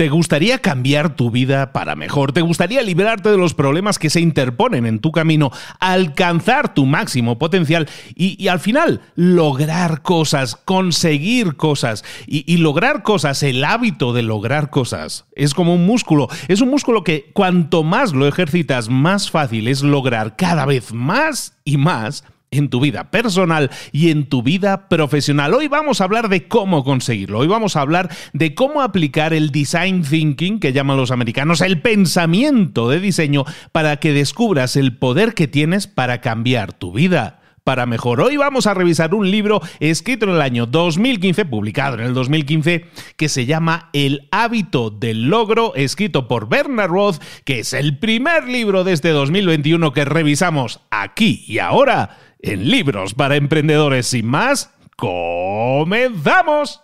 ¿Te gustaría cambiar tu vida para mejor? ¿Te gustaría liberarte de los problemas que se interponen en tu camino, alcanzar tu máximo potencial y, al final lograr cosas, conseguir cosas y, y lograr cosas, el hábito de lograr cosas? Es como un músculo, es un músculo que cuanto más lo ejercitas, más fácil es lograr cada vez más y más en tu vida personal y en tu vida profesional. Hoy vamos a hablar de cómo conseguirlo. Hoy vamos a hablar de cómo aplicar el design thinking que llaman los americanos, el pensamiento de diseño para que descubras el poder que tienes para cambiar tu vida para mejor. Hoy vamos a revisar un libro escrito en el año 2015, publicado en el 2015, que se llama El hábito del logro, escrito por Bernard Roth, que es el primer libro de este 2021 que revisamos aquí y ahora en Libros para Emprendedores. Sin más, comenzamos.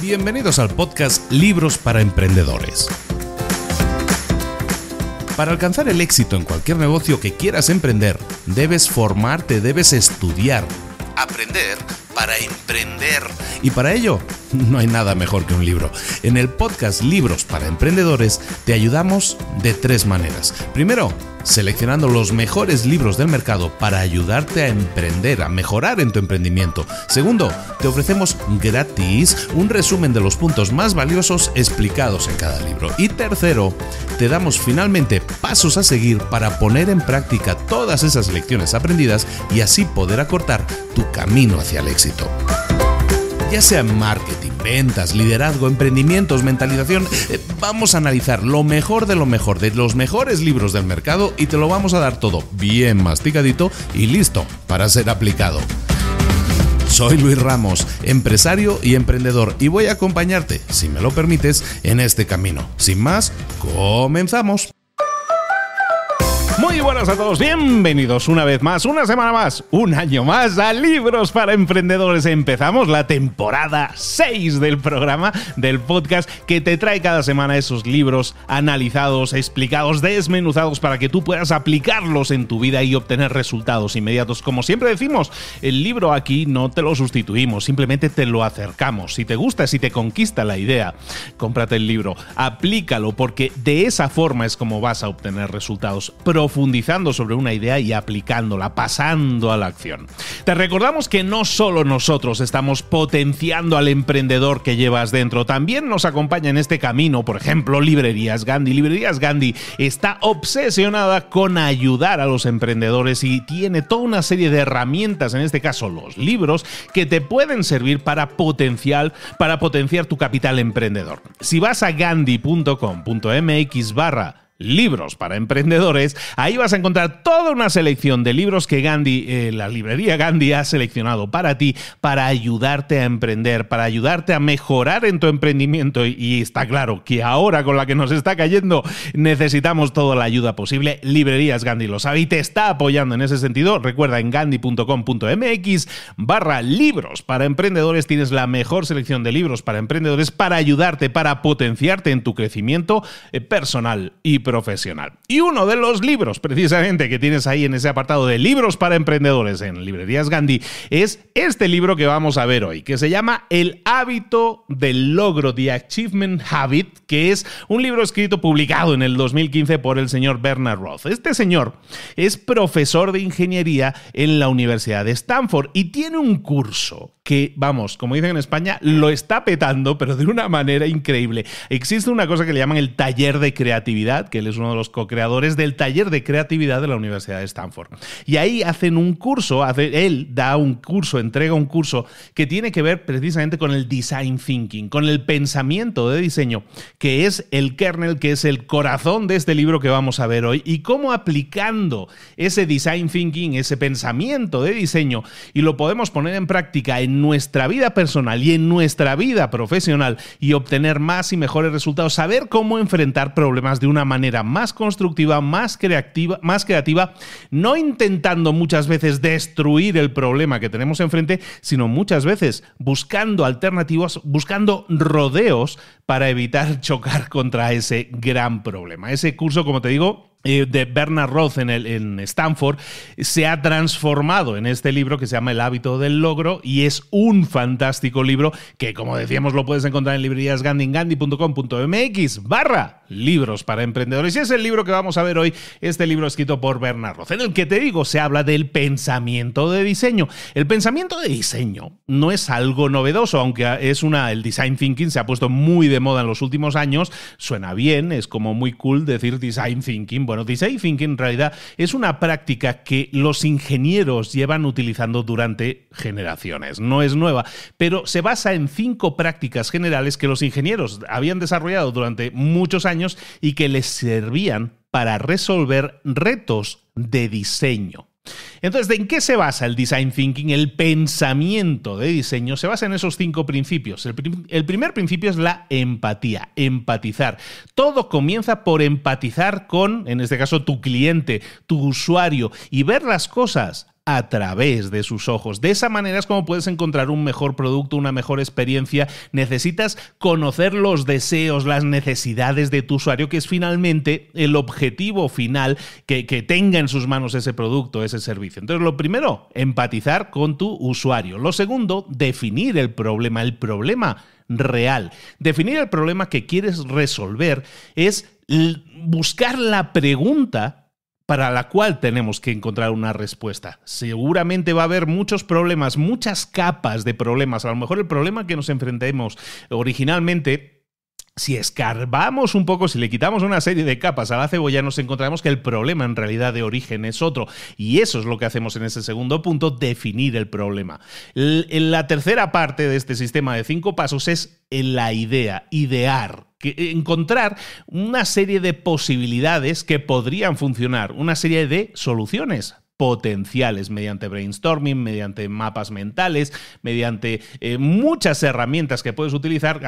Bienvenidos al podcast Libros para Emprendedores. Para alcanzar el éxito en cualquier negocio que quieras emprender, debes formarte, debes estudiar, aprender para emprender. Y para ello, no hay nada mejor que un libro. En el podcast Libros para Emprendedores te ayudamos de tres maneras. Primero, seleccionando los mejores libros del mercado para ayudarte a emprender, a mejorar en tu emprendimiento. Segundo, te ofrecemos gratis un resumen de los puntos más valiosos explicados en cada libro. Y tercero, te damos finalmente pasos a seguir para poner en práctica todas esas lecciones aprendidas y así poder acortar tu camino hacia el éxito ya sea marketing, ventas, liderazgo, emprendimientos, mentalización, eh, vamos a analizar lo mejor de lo mejor, de los mejores libros del mercado y te lo vamos a dar todo bien masticadito y listo para ser aplicado. Soy Luis Ramos, empresario y emprendedor, y voy a acompañarte, si me lo permites, en este camino. Sin más, comenzamos. Buenas a todos, bienvenidos una vez más, una semana más, un año más a Libros para Emprendedores. Empezamos la temporada 6 del programa, del podcast, que te trae cada semana esos libros analizados, explicados, desmenuzados para que tú puedas aplicarlos en tu vida y obtener resultados inmediatos. Como siempre decimos, el libro aquí no te lo sustituimos, simplemente te lo acercamos. Si te gusta, si te conquista la idea, cómprate el libro, aplícalo, porque de esa forma es como vas a obtener resultados sobre una idea y aplicándola, pasando a la acción. Te recordamos que no solo nosotros estamos potenciando al emprendedor que llevas dentro, también nos acompaña en este camino, por ejemplo, Librerías Gandhi. Librerías Gandhi está obsesionada con ayudar a los emprendedores y tiene toda una serie de herramientas, en este caso los libros, que te pueden servir para potenciar, para potenciar tu capital emprendedor. Si vas a gandhi.com.mx barra libros para emprendedores, ahí vas a encontrar toda una selección de libros que Gandhi, eh, la librería Gandhi ha seleccionado para ti, para ayudarte a emprender, para ayudarte a mejorar en tu emprendimiento. Y, está claro que ahora con la que nos está cayendo necesitamos toda la ayuda posible. Librerías Gandhi lo sabe y te está apoyando en ese sentido. Recuerda en gandhi.com.mx barra libros para emprendedores tienes la mejor selección de libros para emprendedores para ayudarte, para potenciarte en tu crecimiento eh, personal y profesional. Y uno de los libros, precisamente, que tienes ahí en ese apartado de libros para emprendedores en Librerías Gandhi, es este libro que vamos a ver hoy, que se llama El hábito del logro, The Achievement Habit, que es un libro escrito, publicado en el 2015 por el señor Bernard Roth. Este señor es profesor de ingeniería en la Universidad de Stanford y tiene un curso que, vamos, como dicen en España, lo está petando, pero de una manera increíble. Existe una cosa que le llaman el taller de creatividad, que él es uno de los co-creadores del taller de creatividad de la Universidad de Stanford. Y ahí hacen un curso, él da un curso, entrega un curso que tiene que ver precisamente con el design thinking, con el pensamiento de diseño, que es el kernel, que es el corazón de este libro que vamos a ver hoy, y cómo aplicando ese design thinking, ese pensamiento de diseño, y lo podemos poner en práctica en nuestra vida personal y en nuestra vida profesional y obtener más y mejores resultados, saber cómo enfrentar problemas de una manera más constructiva, más creativa, más creativa, no intentando muchas veces destruir el problema que tenemos enfrente, sino muchas veces buscando alternativas, buscando rodeos para evitar chocar contra ese gran problema. Ese curso, como te digo, eh, de Bernard Roth en, el, en Stanford se ha transformado en este libro que se llama El hábito del logro y es un fantástico libro que, como decíamos, lo puedes encontrar en librerías gandingandi.com.mx barra libros para emprendedores. Y es el libro que vamos a ver hoy, este libro escrito por Bernard Roth, en el que te digo, se habla del pensamiento de diseño. El pensamiento de diseño no es algo novedoso, aunque es una, el design thinking se ha puesto muy de moda en los últimos años, suena bien, es como muy cool decir design thinking bueno, Design Thinking en realidad es una práctica que los ingenieros llevan utilizando durante generaciones. No es nueva, pero se basa en cinco prácticas generales que los ingenieros habían desarrollado durante muchos años y que les servían para resolver retos de diseño. Entonces, ¿en qué se basa el design thinking? El pensamiento de diseño se basa en esos cinco principios. El, el, primer principio es la empatía, empatizar. Todo comienza por empatizar con, en este caso, tu cliente, tu usuario, y ver las cosas a través de sus ojos. De esa manera es como puedes encontrar un mejor producto, una mejor experiencia. Necesitas conocer los deseos, las necesidades de tu usuario, que es finalmente el objetivo final que, que tenga en sus manos ese producto, ese servicio. Entonces, lo primero, empatizar con tu usuario. Lo segundo, definir el problema, el problema real. Definir el problema que quieres resolver es buscar la pregunta para la cual tenemos que encontrar una respuesta. Seguramente va a haber muchos problemas, muchas capas de problemas. A lo mejor el problema que nos enfrentemos originalmente si escarbamos un poco, si le quitamos una serie de capas a la cebolla, nos encontraremos que el problema en realidad de origen es otro. Y eso es lo que hacemos en ese segundo punto, definir el problema. La tercera parte de este sistema de cinco pasos es la idea, idear, encontrar una serie de posibilidades que podrían funcionar, una serie de soluciones potenciales mediante brainstorming, mediante mapas mentales, mediante eh, muchas herramientas que puedes utilizar,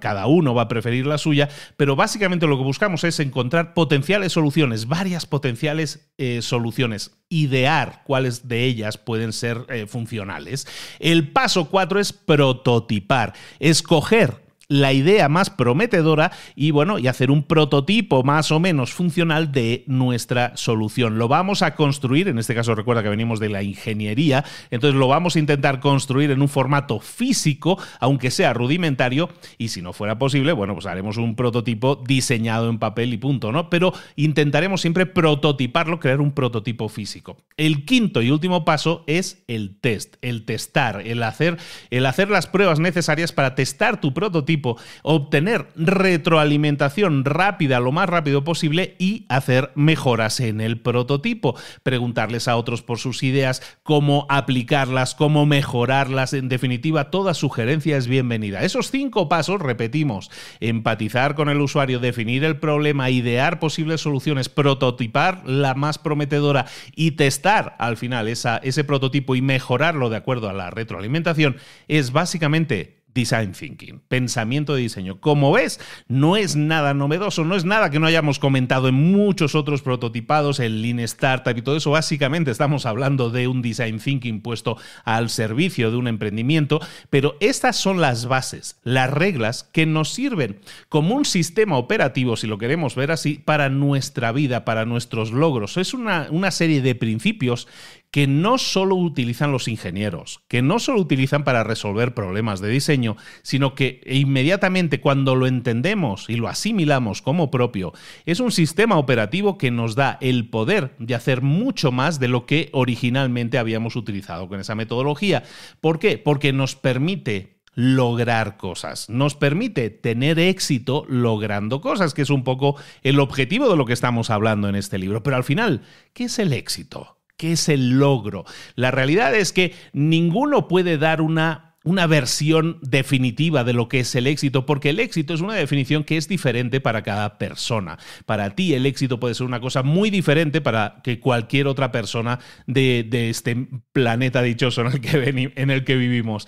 cada uno va a preferir la suya, pero básicamente lo que buscamos es encontrar potenciales soluciones, varias potenciales eh, soluciones, idear cuáles de ellas pueden ser eh, funcionales. El paso cuatro es prototipar, escoger la idea más prometedora y bueno, y hacer un prototipo más o menos funcional de nuestra solución. Lo vamos a construir, en este caso recuerda que venimos de la ingeniería, entonces lo vamos a intentar construir en un formato físico, aunque sea rudimentario, y si no fuera posible, bueno, pues haremos un prototipo diseñado en papel y punto, ¿no? Pero intentaremos siempre prototiparlo, crear un prototipo físico. El quinto y último paso es el test, el testar, el hacer, el hacer las pruebas necesarias para testar tu prototipo obtener retroalimentación rápida lo más rápido posible y hacer mejoras en el prototipo. Preguntarles a otros por sus ideas, cómo aplicarlas, cómo mejorarlas. En definitiva, toda sugerencia es bienvenida. Esos cinco pasos, repetimos, empatizar con el usuario, definir el problema, idear posibles soluciones, prototipar la más prometedora y testar al final ese prototipo y mejorarlo de acuerdo a la retroalimentación, es básicamente Design Thinking, pensamiento de diseño. Como ves, no es nada novedoso, no es nada que no hayamos comentado en muchos otros prototipados, el Lean Startup y todo eso. Básicamente estamos hablando de un Design Thinking puesto al servicio de un emprendimiento, pero estas son las bases, las reglas que nos sirven como un sistema operativo, si lo queremos ver así, para nuestra vida, para nuestros logros. Es una, una serie de principios que no solo utilizan los ingenieros, que no solo utilizan para resolver problemas de diseño, sino que inmediatamente cuando lo entendemos y lo asimilamos como propio, es un sistema operativo que nos da el poder de hacer mucho más de lo que originalmente habíamos utilizado con esa metodología. ¿Por qué? Porque nos permite lograr cosas. Nos permite tener éxito logrando cosas, que es un poco el objetivo de lo que estamos hablando en este libro. Pero al final, ¿qué es el éxito? ¿Qué es el logro? La realidad es que ninguno puede dar una una versión definitiva de lo que es el éxito, porque el éxito es una definición que es diferente para cada persona. Para ti el éxito puede ser una cosa muy diferente para que cualquier otra persona de, de este planeta dichoso en el, que en el que vivimos.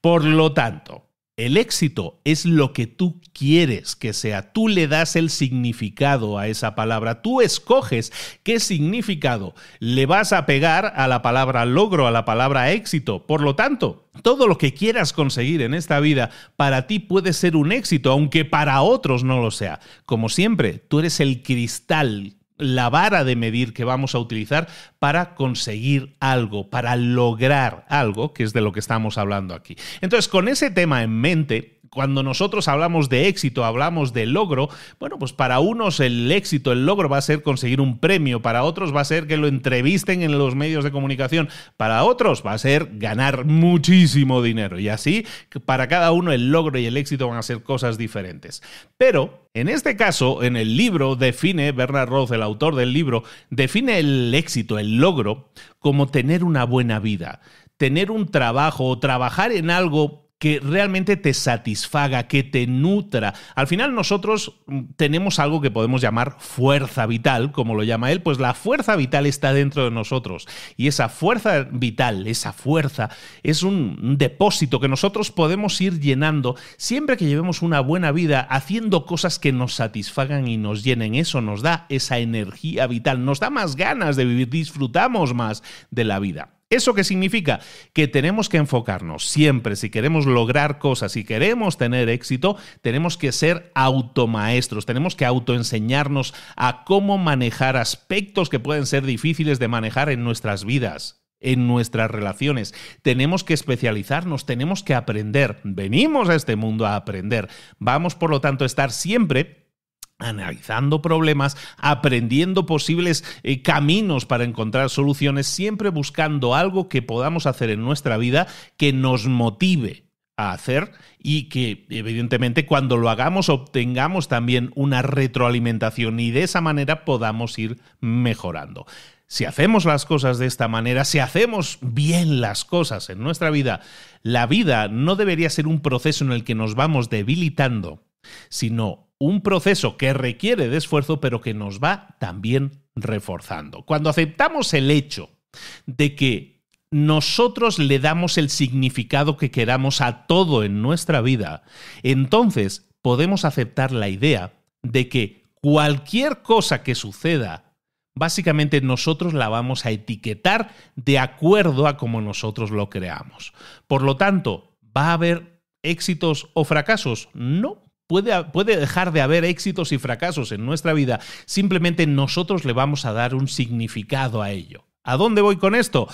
Por lo tanto, el éxito es lo que tú quieres que sea. Tú le das el significado a esa palabra. Tú escoges qué significado le vas a pegar a la palabra logro, a la palabra éxito. Por lo tanto, todo lo que quieras conseguir en esta vida para ti puede ser un éxito, aunque para otros no lo sea. Como siempre, tú eres el cristal la vara de medir que vamos a utilizar para conseguir algo, para lograr algo, que es de lo que estamos hablando aquí. Entonces, con ese tema en mente, cuando nosotros hablamos de éxito, hablamos de logro, bueno, pues para unos el éxito, el logro va a ser conseguir un premio, para otros va a ser que lo entrevisten en los medios de comunicación, para otros va a ser ganar muchísimo dinero y así para cada uno el logro y el éxito van a ser cosas diferentes. Pero en este caso, en el libro define, Bernard Roth, el autor del libro, define el éxito, el logro, como tener una buena vida, tener un trabajo o trabajar en algo que realmente te satisfaga, que te nutra. Al final nosotros mm, tenemos algo que podemos llamar fuerza vital, como lo llama él, pues la fuerza vital está dentro de nosotros. Y esa fuerza vital, esa fuerza, es un depósito que nosotros podemos ir llenando siempre que llevemos una buena vida haciendo cosas que nos satisfagan y nos llenen. Eso nos da esa energía vital, nos da más ganas de vivir, disfrutamos más de la vida. ¿Eso qué significa? Que tenemos que enfocarnos siempre, si queremos lograr cosas, si queremos tener éxito, tenemos que ser automaestros, tenemos que autoenseñarnos a cómo manejar aspectos que pueden ser difíciles de manejar en nuestras vidas en nuestras relaciones. Tenemos que especializarnos, tenemos que aprender. Venimos a este mundo a aprender. Vamos, por lo tanto, a estar siempre analizando problemas, aprendiendo posibles eh, caminos para encontrar soluciones, siempre buscando algo que podamos hacer en nuestra vida que nos motive a hacer y que evidentemente cuando lo hagamos obtengamos también una retroalimentación y de esa manera podamos ir mejorando. Si hacemos las cosas de esta manera, si hacemos bien las cosas en nuestra vida, la vida no debería ser un proceso en el que nos vamos debilitando, sino un proceso que requiere de esfuerzo, pero que nos va también reforzando. Cuando aceptamos el hecho de que nosotros le damos el significado que queramos a todo en nuestra vida, entonces podemos aceptar la idea de que cualquier cosa que suceda, básicamente nosotros la vamos a etiquetar de acuerdo a como nosotros lo creamos. Por lo tanto, ¿va a haber éxitos o fracasos? No, Puede, dejar de haber éxitos y fracasos en nuestra vida, simplemente nosotros le vamos a dar un significado a ello. ¿A dónde voy con esto?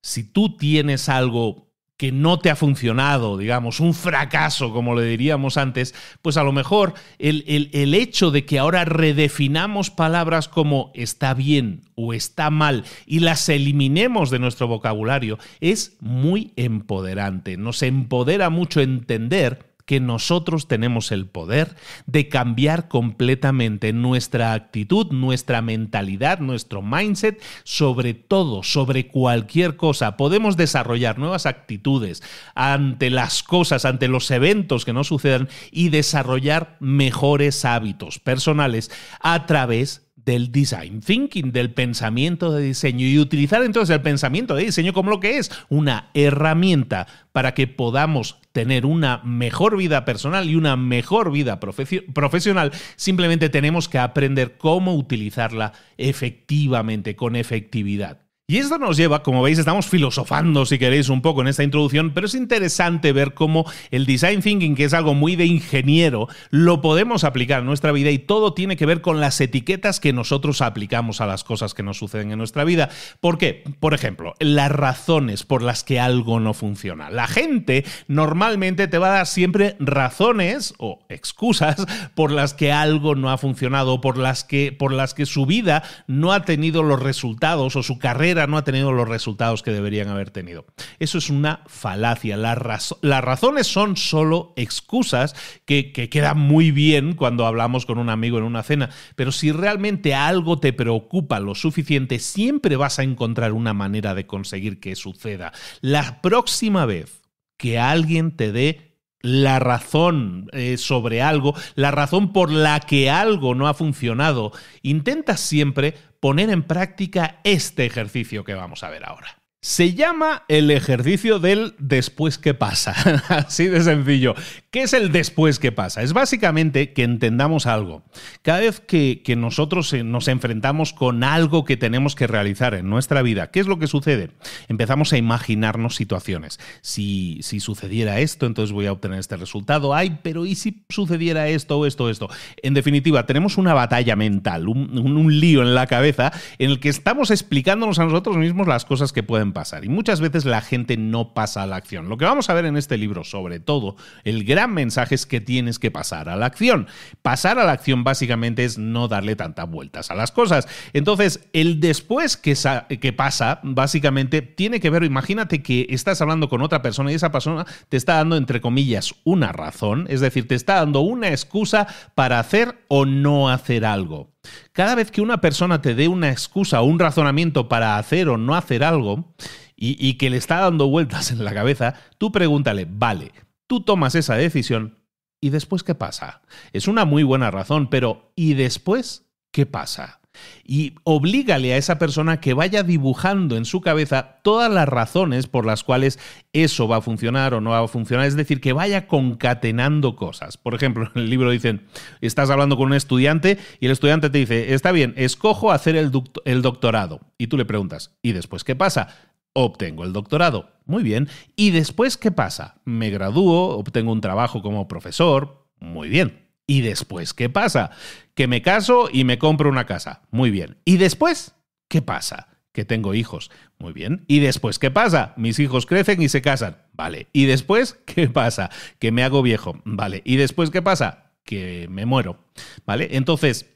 Si tú tienes algo que no te ha funcionado, digamos, un fracaso, como le diríamos antes, pues a lo mejor el, el, hecho de que ahora redefinamos palabras como está bien o está mal y las eliminemos de nuestro vocabulario es muy empoderante. Nos empodera mucho entender que nosotros tenemos el poder de cambiar completamente nuestra actitud, nuestra mentalidad, nuestro mindset, sobre todo, sobre cualquier cosa. Podemos desarrollar nuevas actitudes ante las cosas, ante los eventos que nos sucedan y desarrollar mejores hábitos personales a través del design thinking, del pensamiento de diseño y utilizar entonces el pensamiento de diseño como lo que es una herramienta para que podamos tener una mejor vida personal y una mejor vida profesional, simplemente tenemos que aprender cómo utilizarla efectivamente, con efectividad. Y esto nos lleva, como veis, estamos filosofando, si queréis, un poco en esta introducción, pero es interesante ver cómo el design thinking, que es algo muy de ingeniero, lo podemos aplicar en nuestra vida y todo tiene que ver con las etiquetas que nosotros aplicamos a las cosas que nos suceden en nuestra vida. ¿Por qué? Por ejemplo, las razones por las que algo no funciona. La gente normalmente te va a dar siempre razones o excusas por las que algo no ha funcionado, por las que, por las que su vida no ha tenido los resultados o su carrera no ha tenido los resultados que deberían haber tenido. Eso es una falacia. Las, razones son solo excusas que, que quedan muy bien cuando hablamos con un amigo en una cena, pero si realmente algo te preocupa lo suficiente, siempre vas a encontrar una manera de conseguir que suceda. La próxima vez que alguien te dé la razón eh, sobre algo, la razón por la que algo no ha funcionado, intenta siempre poner en práctica este ejercicio que vamos a ver ahora. Se llama el ejercicio del después que pasa. Así de sencillo. ¿Qué es el después que pasa? Es básicamente que entendamos algo. Cada vez que, nosotros eh, nos enfrentamos con algo que tenemos que realizar en nuestra vida, ¿qué es lo que sucede? Empezamos a imaginarnos situaciones. Si, si sucediera esto, entonces voy a obtener este resultado. Ay, pero ¿y si sucediera esto esto esto? En definitiva, tenemos una batalla mental, un, un lío en la cabeza en el que estamos explicándonos a nosotros mismos las cosas que pueden pasar. Y muchas veces la gente no pasa a la acción. Lo que vamos a ver en este libro, sobre todo, el gran mensaje es que tienes que pasar a la acción. Pasar a la acción básicamente es no darle tantas vueltas a las cosas. Entonces, el después que, que pasa, básicamente, tiene que ver, imagínate que estás hablando con otra persona y esa persona te está dando, entre comillas, una razón, es decir, te está dando una excusa para hacer o no hacer algo. Cada vez que una persona te dé una excusa o un razonamiento para hacer o no hacer algo y, que le está dando vueltas en la cabeza, tú pregúntale, vale, tú tomas esa decisión y después ¿qué pasa? Es una muy buena razón, pero ¿y después qué pasa? Y oblígale a esa persona que vaya dibujando en su cabeza todas las razones por las cuales eso va a funcionar o no va a funcionar, es decir, que vaya concatenando cosas. Por ejemplo, en el libro dicen, estás hablando con un estudiante y el estudiante te dice, está bien, escojo hacer el, el doctorado. Y tú le preguntas, ¿y después qué pasa? Obtengo el doctorado. Muy bien. ¿Y después qué pasa? Me gradúo, obtengo un trabajo como profesor. Muy bien. ¿Y después qué pasa? Que me caso y me compro una casa. Muy bien. ¿Y después qué pasa? Que tengo hijos. Muy bien. ¿Y después qué pasa? Mis hijos crecen y se casan. Vale. ¿Y después qué pasa? Que me hago viejo. Vale. ¿Y después qué pasa? Que me muero. ¿Vale? Entonces,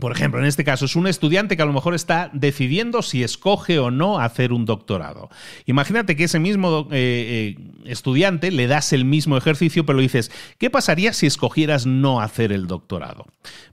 por ejemplo, en este caso es un estudiante que a lo mejor está decidiendo si escoge o no hacer un doctorado. Imagínate que ese mismo eh, eh, estudiante le das el mismo ejercicio, pero le dices, ¿qué pasaría si escogieras no hacer el doctorado?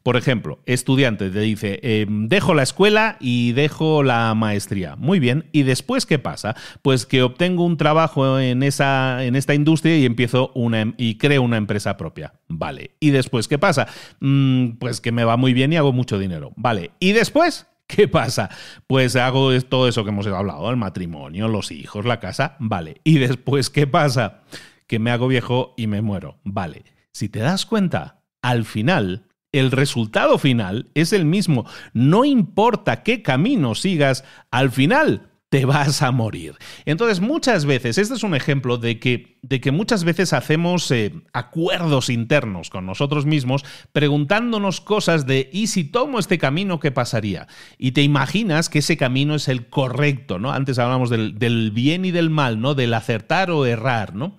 Por ejemplo, estudiante te dice, em, dejo la escuela y dejo la maestría. Muy bien, ¿y después qué pasa? Pues que obtengo un trabajo en, esa, en esta industria y empiezo una, y creo una empresa propia. Vale, ¿y después qué pasa? Mm, pues que me va muy bien y hago mucho dinero. Vale. ¿Y después? ¿Qué pasa? Pues hago todo eso que hemos hablado, el matrimonio, los hijos, la casa, vale. ¿Y después qué pasa? Que me hago viejo y me muero, vale. Si te das cuenta, al final, el resultado final es el mismo. No importa qué camino sigas, al final te vas a morir. Entonces, muchas veces, este es un ejemplo de que, de que muchas veces hacemos eh, acuerdos internos con nosotros mismos preguntándonos cosas de, ¿y si tomo este camino, qué pasaría? Y te imaginas que ese camino es el correcto, ¿no? Antes hablábamos del, del bien y del mal, ¿no? Del acertar o errar, ¿no?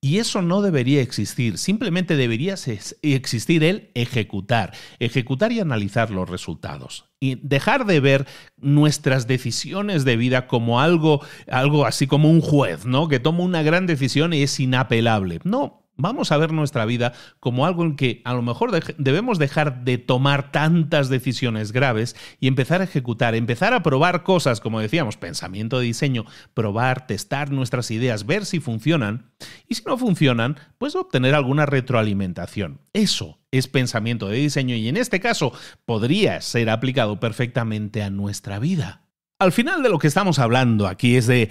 Y eso no debería existir, simplemente debería existir el ejecutar, ejecutar y analizar los resultados. Y dejar de ver nuestras decisiones de vida como algo, algo así como un juez, ¿no? Que toma una gran decisión y es inapelable. No, Vamos a ver nuestra vida como algo en que a lo mejor debemos dejar de tomar tantas decisiones graves y empezar a ejecutar, empezar a probar cosas, como decíamos, pensamiento de diseño, probar, testar nuestras ideas, ver si funcionan y si no funcionan, pues obtener alguna retroalimentación. Eso es pensamiento de diseño y en este caso podría ser aplicado perfectamente a nuestra vida. Al final de lo que estamos hablando aquí es de,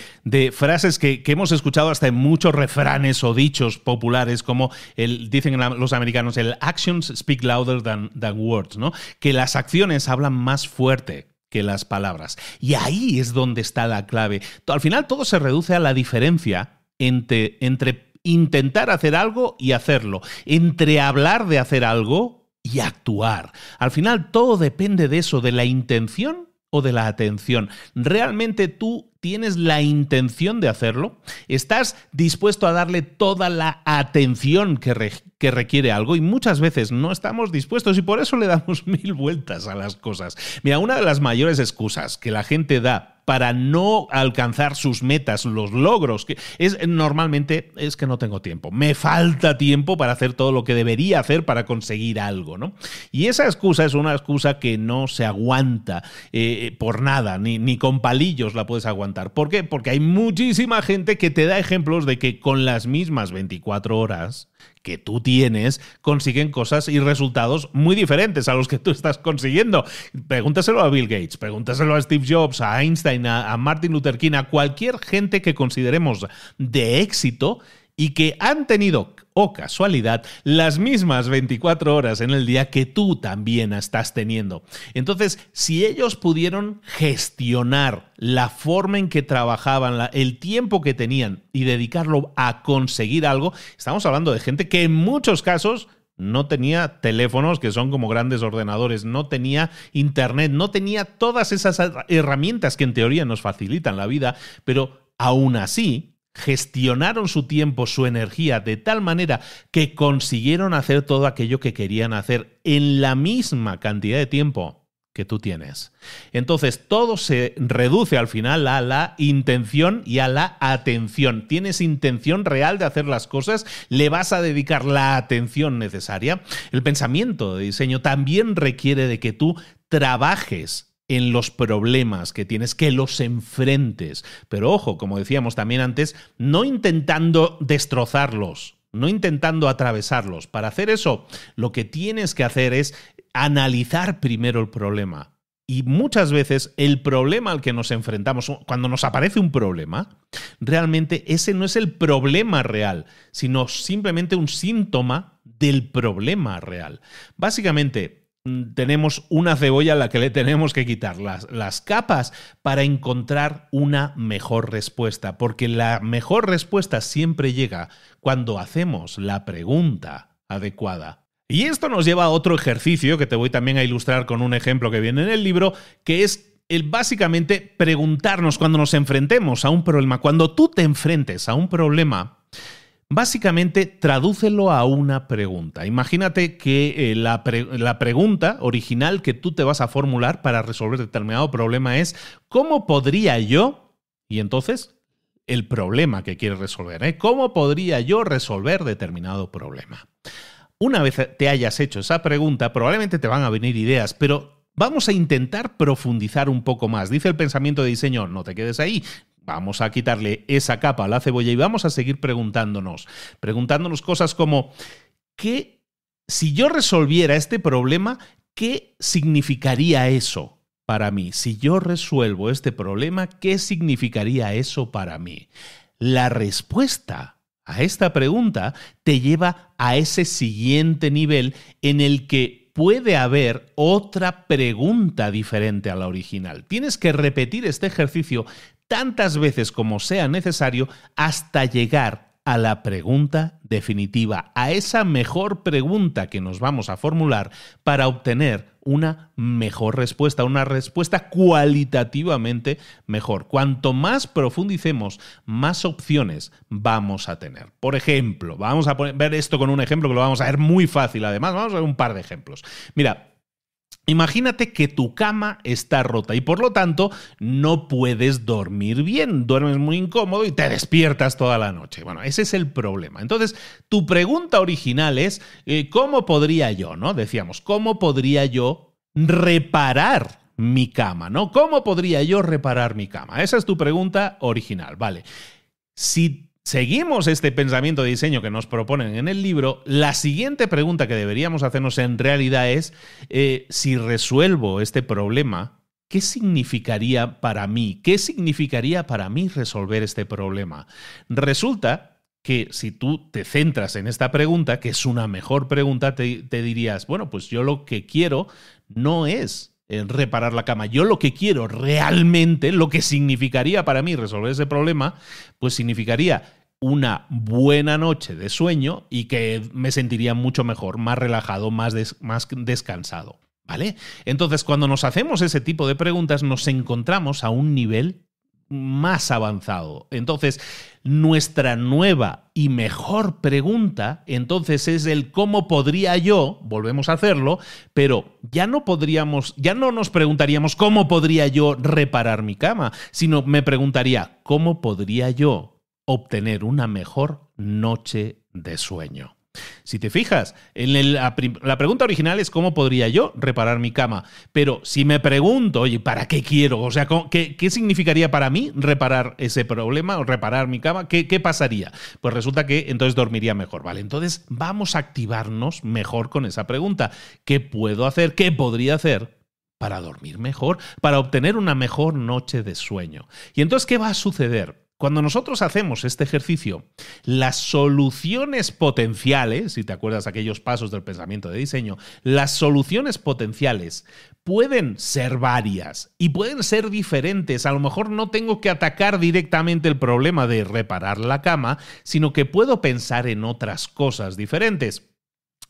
frases que, hemos escuchado hasta en muchos refranes o dichos populares, como el, dicen los americanos, el actions speak louder than, words, ¿no? Que las acciones hablan más fuerte que las palabras. Y ahí es donde está la clave. Al final todo se reduce a la diferencia entre, entre intentar hacer algo y hacerlo, entre hablar de hacer algo y actuar. Al final todo depende de eso, de la intención de la atención. ¿Realmente tú tienes la intención de hacerlo? ¿Estás dispuesto a darle toda la atención que, que, requiere algo? Y muchas veces no estamos dispuestos y por eso le damos mil vueltas a las cosas. Mira, una de las mayores excusas que la gente da para no alcanzar sus metas, los logros, que es normalmente es que no tengo tiempo. Me falta tiempo para hacer todo lo que debería hacer para conseguir algo, ¿no? Y esa excusa es una excusa que no se aguanta eh, por nada, ni, ni con palillos la puedes aguantar. ¿Por qué? Porque hay muchísima gente que te da ejemplos de que con las mismas 24 horas que tú tienes consiguen cosas y resultados muy diferentes a los que tú estás consiguiendo. Pregúntaselo a Bill Gates, pregúntaselo a Steve Jobs, a Einstein, a, Martin Luther King, a cualquier gente que consideremos de éxito y que han tenido, o casualidad, las mismas 24 horas en el día que tú también estás teniendo. Entonces, si ellos pudieron gestionar la forma en que trabajaban, el tiempo que tenían y dedicarlo a conseguir algo, estamos hablando de gente que en muchos casos no tenía teléfonos que son como grandes ordenadores, no tenía internet, no tenía todas esas herramientas que en teoría nos facilitan la vida, pero aún así gestionaron su tiempo, su energía, de tal manera que consiguieron hacer todo aquello que querían hacer en la misma cantidad de tiempo que tú tienes. Entonces, todo se reduce al final a la intención y a la atención. ¿Tienes intención real de hacer las cosas? ¿Le vas a dedicar la atención necesaria? El pensamiento de diseño también requiere de que tú trabajes en los problemas que tienes, que los enfrentes. Pero ojo, como decíamos también antes, no intentando destrozarlos, no intentando atravesarlos. Para hacer eso, lo que tienes que hacer es analizar primero el problema. Y muchas veces el problema al que nos enfrentamos, cuando nos aparece un problema, realmente ese no es el problema real, sino simplemente un síntoma del problema real. Básicamente, tenemos una cebolla a la que le tenemos que quitar las, las, capas para encontrar una mejor respuesta, porque la mejor respuesta siempre llega cuando hacemos la pregunta adecuada. Y esto nos lleva a otro ejercicio que te voy también a ilustrar con un ejemplo que viene en el libro, que es el básicamente preguntarnos cuando nos enfrentemos a un problema, cuando tú te enfrentes a un problema, Básicamente, tradúcelo a una pregunta. Imagínate que eh, la, la, pregunta original que tú te vas a formular para resolver determinado problema es ¿cómo podría yo? Y entonces, el problema que quieres resolver. ¿eh? ¿Cómo podría yo resolver determinado problema? Una vez te hayas hecho esa pregunta, probablemente te van a venir ideas, pero vamos a intentar profundizar un poco más. Dice el pensamiento de diseño, no te quedes ahí, Vamos a quitarle esa capa a la cebolla y vamos a seguir preguntándonos, preguntándonos cosas como, ¿qué, si yo resolviera este problema, qué significaría eso para mí? Si yo resuelvo este problema, ¿qué significaría eso para mí? La respuesta a esta pregunta te lleva a ese siguiente nivel en el que puede haber otra pregunta diferente a la original. Tienes que repetir este ejercicio tantas veces como sea necesario hasta llegar a la pregunta definitiva, a esa mejor pregunta que nos vamos a formular para obtener una mejor respuesta, una respuesta cualitativamente mejor. Cuanto más profundicemos, más opciones vamos a tener. Por ejemplo, vamos a ver esto con un ejemplo que lo vamos a ver muy fácil, además, vamos a ver un par de ejemplos. Mira, Imagínate que tu cama está rota y por lo tanto no puedes dormir bien, duermes muy incómodo y te despiertas toda la noche. Bueno, ese es el problema. Entonces, tu pregunta original es, eh, ¿cómo podría yo, no? Decíamos, ¿cómo podría yo reparar mi cama, no? ¿Cómo podría yo reparar mi cama? Esa es tu pregunta original, vale. Si seguimos este pensamiento de diseño que nos proponen en el libro, la siguiente pregunta que deberíamos hacernos en realidad es, eh, si resuelvo este problema, ¿qué significaría para mí? ¿Qué significaría para mí resolver este problema? Resulta que si tú te centras en esta pregunta, que es una mejor pregunta, te, te dirías, bueno, pues yo lo que quiero no es reparar la cama. Yo lo que quiero realmente, lo que significaría para mí resolver ese problema, pues significaría una buena noche de sueño y que me sentiría mucho mejor, más relajado, más, más descansado. ¿Vale? Entonces, cuando nos hacemos ese tipo de preguntas, nos encontramos a un nivel más avanzado. Entonces, nuestra nueva y mejor pregunta, entonces es el cómo podría yo, volvemos a hacerlo, pero ya no podríamos, ya no nos preguntaríamos cómo podría yo reparar mi cama, sino me preguntaría cómo podría yo obtener una mejor noche de sueño. Si te fijas, en la, pregunta original es cómo podría yo reparar mi cama. Pero si me pregunto, oye, ¿para qué quiero? O sea, ¿qué, significaría para mí reparar ese problema o reparar mi cama? ¿Qué, ¿Qué pasaría? Pues resulta que entonces dormiría mejor, ¿vale? Entonces vamos a activarnos mejor con esa pregunta. ¿Qué puedo hacer? ¿Qué podría hacer para dormir mejor, para obtener una mejor noche de sueño. Y entonces, ¿qué va a suceder? Cuando nosotros hacemos este ejercicio, las soluciones potenciales, si te acuerdas aquellos pasos del pensamiento de diseño, las soluciones potenciales pueden ser varias y pueden ser diferentes. A lo mejor no tengo que atacar directamente el problema de reparar la cama, sino que puedo pensar en otras cosas diferentes.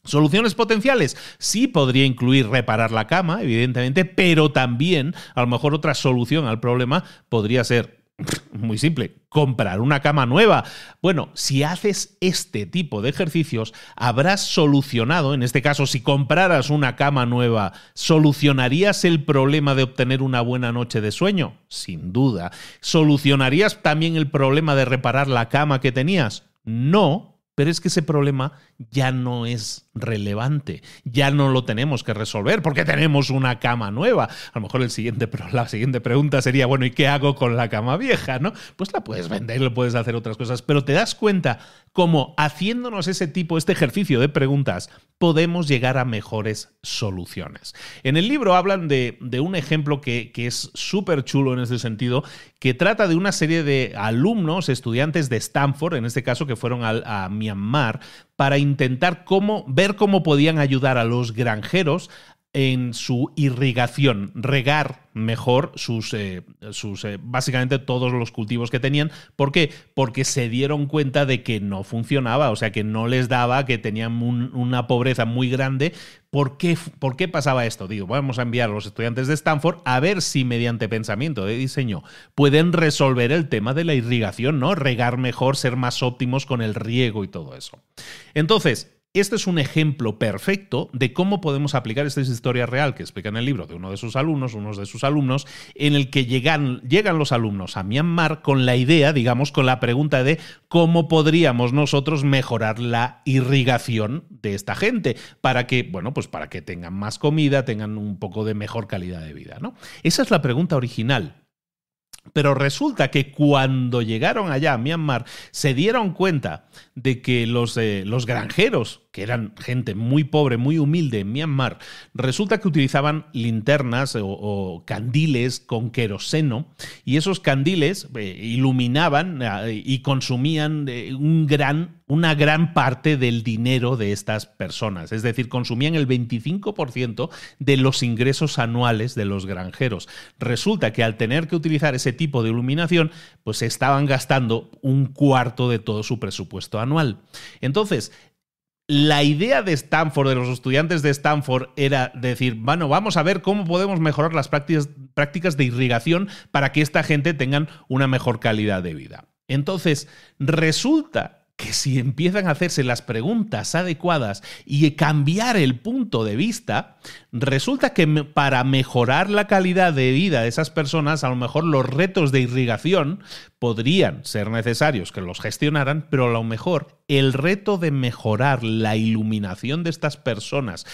Soluciones potenciales. Sí podría incluir reparar la cama, evidentemente, pero también a lo mejor otra solución al problema podría ser muy simple, comprar una cama nueva. Bueno, si haces este tipo de ejercicios, habrás solucionado, en este caso, si compraras una cama nueva, ¿solucionarías el problema de obtener una buena noche de sueño? Sin duda. ¿Solucionarías también el problema de reparar la cama que tenías? No, pero es que ese problema ya no es relevante. Ya no lo tenemos que resolver porque tenemos una cama nueva. A lo mejor el siguiente, la siguiente pregunta sería, bueno, ¿y qué hago con la cama vieja? ¿no? Pues la puedes vender, lo puedes hacer otras cosas, pero te das cuenta cómo haciéndonos ese tipo, este ejercicio de preguntas, podemos llegar a mejores soluciones. En el libro hablan de, un ejemplo que, que es súper chulo en ese sentido, que trata de una serie de alumnos, estudiantes de Stanford, en este caso que fueron a, a Myanmar, para intentar cómo, ver cómo podían ayudar a los granjeros en su irrigación, regar mejor sus, eh, sus eh, básicamente todos los cultivos que tenían. ¿Por qué? Porque se dieron cuenta de que no funcionaba, o sea, que no les daba, que tenían una pobreza muy grande. ¿Por qué, ¿Por qué pasaba esto? Digo, vamos a enviar a los estudiantes de Stanford a ver si mediante pensamiento de diseño pueden resolver el tema de la irrigación, ¿no? Regar mejor, ser más óptimos con el riego y todo eso. Entonces, este es un ejemplo perfecto de cómo podemos aplicar esta historia real que explica en el libro de uno de sus alumnos, unos de sus alumnos, en el que llegan, llegan los alumnos a Myanmar con la idea, digamos, con la pregunta de cómo podríamos nosotros mejorar la irrigación de esta gente para que, bueno, pues para que tengan más comida, tengan un poco de mejor calidad de vida, ¿no? Esa es la pregunta original. Pero resulta que cuando llegaron allá a Myanmar se dieron cuenta de que los, los granjeros que eran gente muy pobre, muy humilde en Myanmar, resulta que utilizaban linternas o, candiles con queroseno y esos candiles eh, iluminaban eh, y consumían eh, un gran, una gran parte del dinero de estas personas. Es decir, consumían el 25% de los ingresos anuales de los granjeros. Resulta que al tener que utilizar ese tipo de iluminación, pues estaban gastando un cuarto de todo su presupuesto anual. Entonces, la idea de Stanford, de los estudiantes de Stanford, era decir, bueno, vamos a ver cómo podemos mejorar las prácticas, prácticas de irrigación para que esta gente tenga una mejor calidad de vida. Entonces, resulta que si empiezan a hacerse las preguntas adecuadas y cambiar el punto de vista, resulta que para mejorar la calidad de vida de esas personas, a lo mejor los retos de irrigación podrían ser necesarios que los gestionaran, pero a lo mejor el reto de mejorar la iluminación de estas personas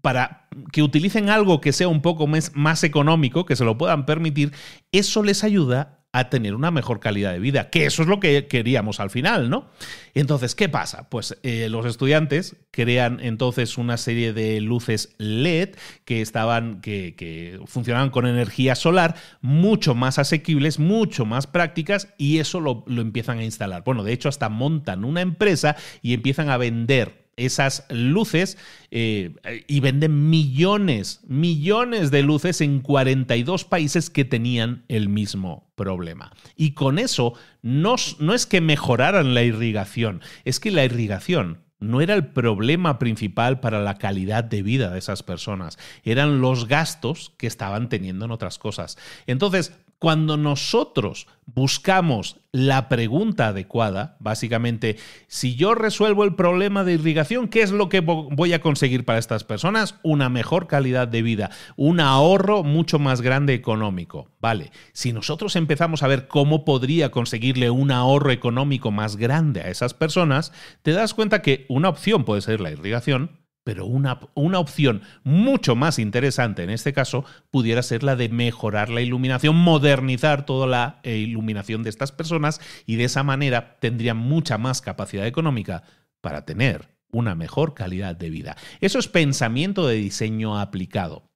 para que utilicen algo que sea un poco más, más económico, que se lo puedan permitir, eso les ayuda a tener una mejor calidad de vida, que eso es lo que queríamos al final, ¿no? Entonces, ¿qué pasa? Pues eh, los estudiantes crean entonces una serie de luces LED que estaban, que, que funcionaban con energía solar, mucho más asequibles, mucho más prácticas, y eso lo, lo empiezan a instalar. Bueno, de hecho, hasta montan una empresa y empiezan a vender esas luces eh, y venden millones, millones de luces en 42 países que tenían el mismo problema. Y con eso no, no es que mejoraran la irrigación, es que la irrigación no era el problema principal para la calidad de vida de esas personas, eran los gastos que estaban teniendo en otras cosas. Entonces, Cuando nosotros buscamos la pregunta adecuada, básicamente, si yo resuelvo el problema de irrigación, ¿qué es lo que voy a conseguir para estas personas? Una mejor calidad de vida, un ahorro mucho más grande económico. Vale, si nosotros empezamos a ver cómo podría conseguirle un ahorro económico más grande a esas personas, te das cuenta que una opción puede ser la irrigación, pero una, una, opción mucho más interesante en este caso pudiera ser la de mejorar la iluminación, modernizar toda la eh, iluminación de estas personas y de esa manera tendrían mucha más capacidad económica para tener una mejor calidad de vida. Eso es pensamiento de diseño aplicado.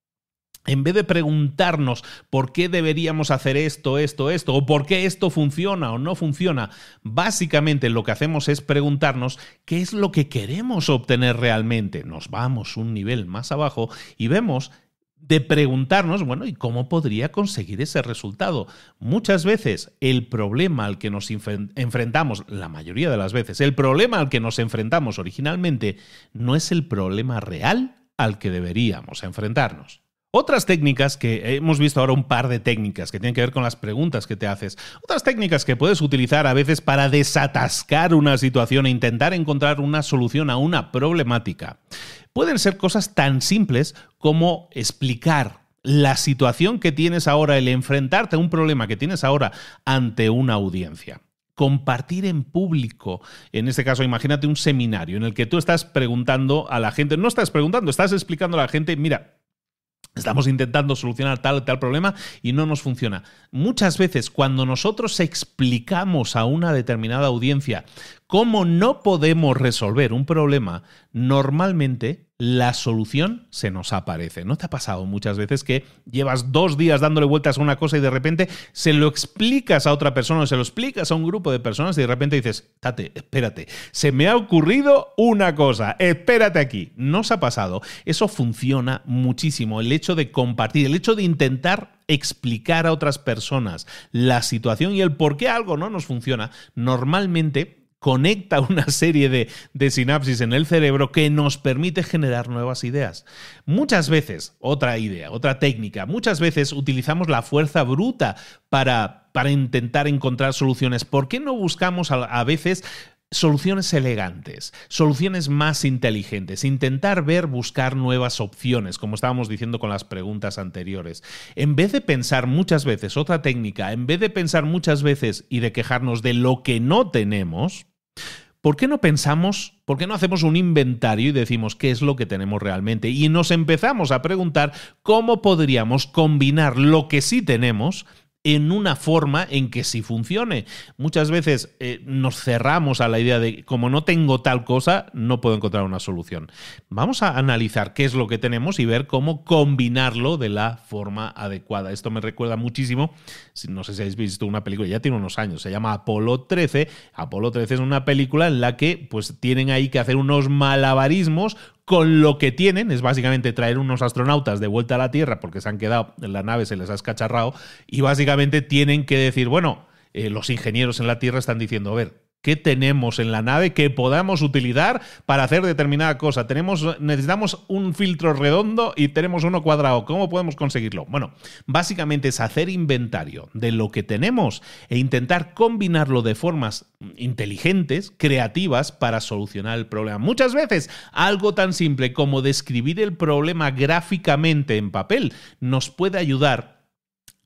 En vez de preguntarnos por qué deberíamos hacer esto, esto, esto, o por qué esto funciona o no funciona, básicamente lo que hacemos es preguntarnos qué es lo que queremos obtener realmente. Nos vamos un nivel más abajo y vemos de preguntarnos, bueno, ¿y cómo podría conseguir ese resultado? Muchas veces el problema al que nos enfrentamos, la mayoría de las veces, el problema al que nos enfrentamos originalmente no es el problema real al que deberíamos enfrentarnos. Otras técnicas que hemos visto ahora un par de técnicas que tienen que ver con las preguntas que te haces. Otras técnicas que puedes utilizar a veces para desatascar una situación e intentar encontrar una solución a una problemática. Pueden ser cosas tan simples como explicar la situación que tienes ahora, el enfrentarte a un problema que tienes ahora ante una audiencia compartir en público. En este caso, imagínate un seminario en el que tú estás preguntando a la gente, no estás preguntando, estás explicando a la gente, mira, Estamos intentando solucionar tal tal problema y no nos funciona. Muchas veces cuando nosotros explicamos a una determinada audiencia cómo no podemos resolver un problema, normalmente la solución se nos aparece. ¿No te ha pasado muchas veces que llevas dos días dándole vueltas a una cosa y de repente se lo explicas a otra persona o se lo explicas a un grupo de personas y de repente dices, tate, espérate, se me ha ocurrido una cosa, espérate aquí. ¿No se ha pasado? Eso funciona muchísimo. El hecho de compartir, el hecho de intentar explicar a otras personas la situación y el por qué algo no nos funciona, normalmente conecta una serie de, de, sinapsis en el cerebro que nos permite generar nuevas ideas. Muchas veces, otra idea, otra técnica, muchas veces utilizamos la fuerza bruta para, para intentar encontrar soluciones. ¿Por qué no buscamos a, a veces soluciones elegantes, soluciones más inteligentes, intentar ver, buscar nuevas opciones, como estábamos diciendo con las preguntas anteriores. En vez de pensar muchas veces, otra técnica, en vez de pensar muchas veces y de quejarnos de lo que no tenemos, ¿Por qué no pensamos, por qué no hacemos un inventario y decimos qué es lo que tenemos realmente? Y nos empezamos a preguntar cómo podríamos combinar lo que sí tenemos en una forma en que sí funcione. Muchas veces eh, nos cerramos a la idea de como no tengo tal cosa, no puedo encontrar una solución. Vamos a analizar qué es lo que tenemos y ver cómo combinarlo de la forma adecuada. Esto me recuerda muchísimo, no sé si habéis visto una película, ya tiene unos años, se llama Apolo 13. Apolo 13 es una película en la que pues tienen ahí que hacer unos malabarismos con lo que tienen, es básicamente traer unos astronautas de vuelta a la Tierra porque se han quedado en la nave, se les ha escacharrado, y básicamente tienen que decir, bueno, eh, los ingenieros en la Tierra están diciendo, a ver, ¿Qué tenemos en la nave que podamos utilizar para hacer determinada cosa? Tenemos, necesitamos un filtro redondo y tenemos uno cuadrado. ¿Cómo podemos conseguirlo? Bueno, básicamente es hacer inventario de lo que tenemos e intentar combinarlo de formas inteligentes, creativas, para solucionar el problema. Muchas veces algo tan simple como describir el problema gráficamente en papel nos puede ayudar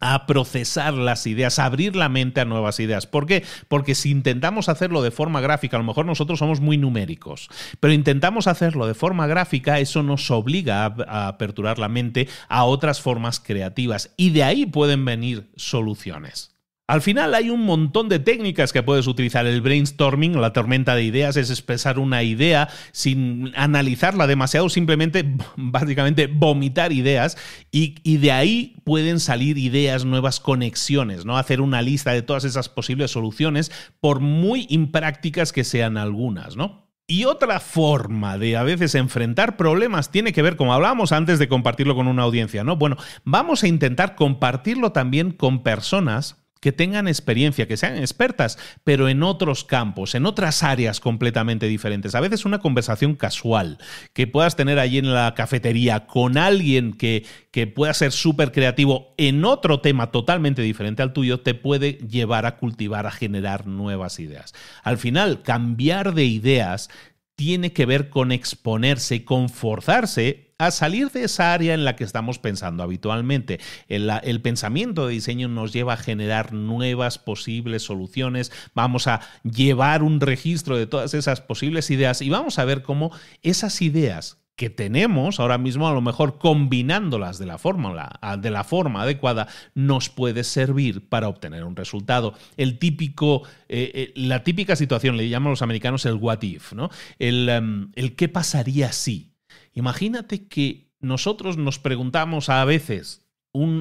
a procesar las ideas, a abrir la mente a nuevas ideas. ¿Por qué? Porque si intentamos hacerlo de forma gráfica, a lo mejor nosotros somos muy numéricos, pero intentamos hacerlo de forma gráfica, eso nos obliga a, a aperturar la mente a otras formas creativas y de ahí pueden venir soluciones. Al final hay un montón de técnicas que puedes utilizar. El brainstorming, la tormenta de ideas, es expresar una idea sin analizarla demasiado, simplemente, básicamente, vomitar ideas y, y, de ahí pueden salir ideas, nuevas conexiones, ¿no? Hacer una lista de todas esas posibles soluciones, por muy imprácticas que sean algunas, ¿no? Y otra forma de a veces enfrentar problemas tiene que ver, como hablábamos antes de compartirlo con una audiencia, ¿no? Bueno, vamos a intentar compartirlo también con personas que tengan experiencia, que sean expertas, pero en otros campos, en otras áreas completamente diferentes. A veces una conversación casual que puedas tener allí en la cafetería con alguien que, que pueda ser súper creativo en otro tema totalmente diferente al tuyo, te puede llevar a cultivar, a generar nuevas ideas. Al final, cambiar de ideas tiene que ver con exponerse, con forzarse a salir de esa área en la que estamos pensando habitualmente. El, pensamiento de diseño nos lleva a generar nuevas posibles soluciones, vamos a llevar un registro de todas esas posibles ideas y vamos a ver cómo esas ideas que tenemos ahora mismo, a lo mejor combinándolas de la fórmula, de la forma adecuada, nos puede servir para obtener un resultado. El típico, eh, eh, la típica situación, le llaman los americanos el what if, ¿no? El, em, el qué pasaría si. Imagínate que nosotros nos preguntamos a veces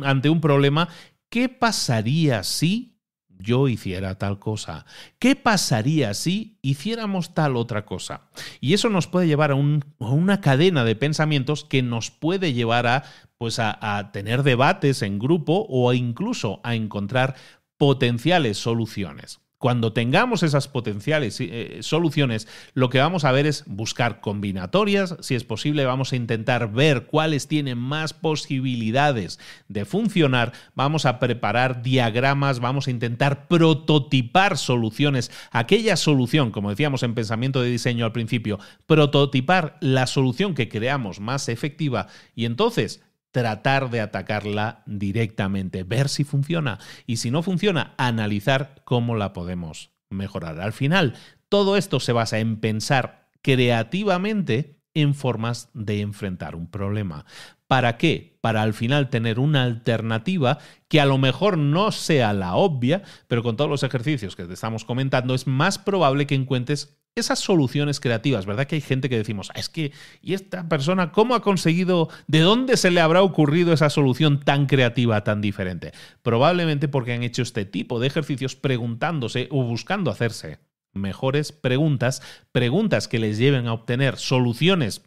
ante un problema, ¿qué pasaría si yo hiciera tal cosa? ¿Qué pasaría si hiciéramos tal otra cosa? Y eso nos puede llevar a, una cadena de pensamientos que nos puede llevar a, pues a tener debates en grupo o incluso a encontrar potenciales soluciones. Cuando tengamos esas potenciales eh, soluciones, lo que vamos a ver es buscar combinatorias, si es posible vamos a intentar ver cuáles tienen más posibilidades de funcionar, vamos a preparar diagramas, vamos a intentar prototipar soluciones, aquella solución, como decíamos en pensamiento de diseño al principio, prototipar la solución que creamos más efectiva. Y entonces tratar de atacarla directamente, ver si funciona y si no funciona, analizar cómo la podemos mejorar. Al final, todo esto se basa en pensar creativamente en formas de enfrentar un problema. ¿Para qué? Para al final tener una alternativa que a lo mejor no sea la obvia, pero con todos los ejercicios que te estamos comentando es más probable que encuentres esas soluciones creativas, ¿verdad? Que hay gente que decimos, ah, es que, ¿y esta persona cómo ha conseguido, de dónde se le habrá ocurrido esa solución tan creativa, tan diferente? Probablemente porque han hecho este tipo de ejercicios preguntándose o buscando hacerse mejores preguntas, preguntas que les lleven a obtener soluciones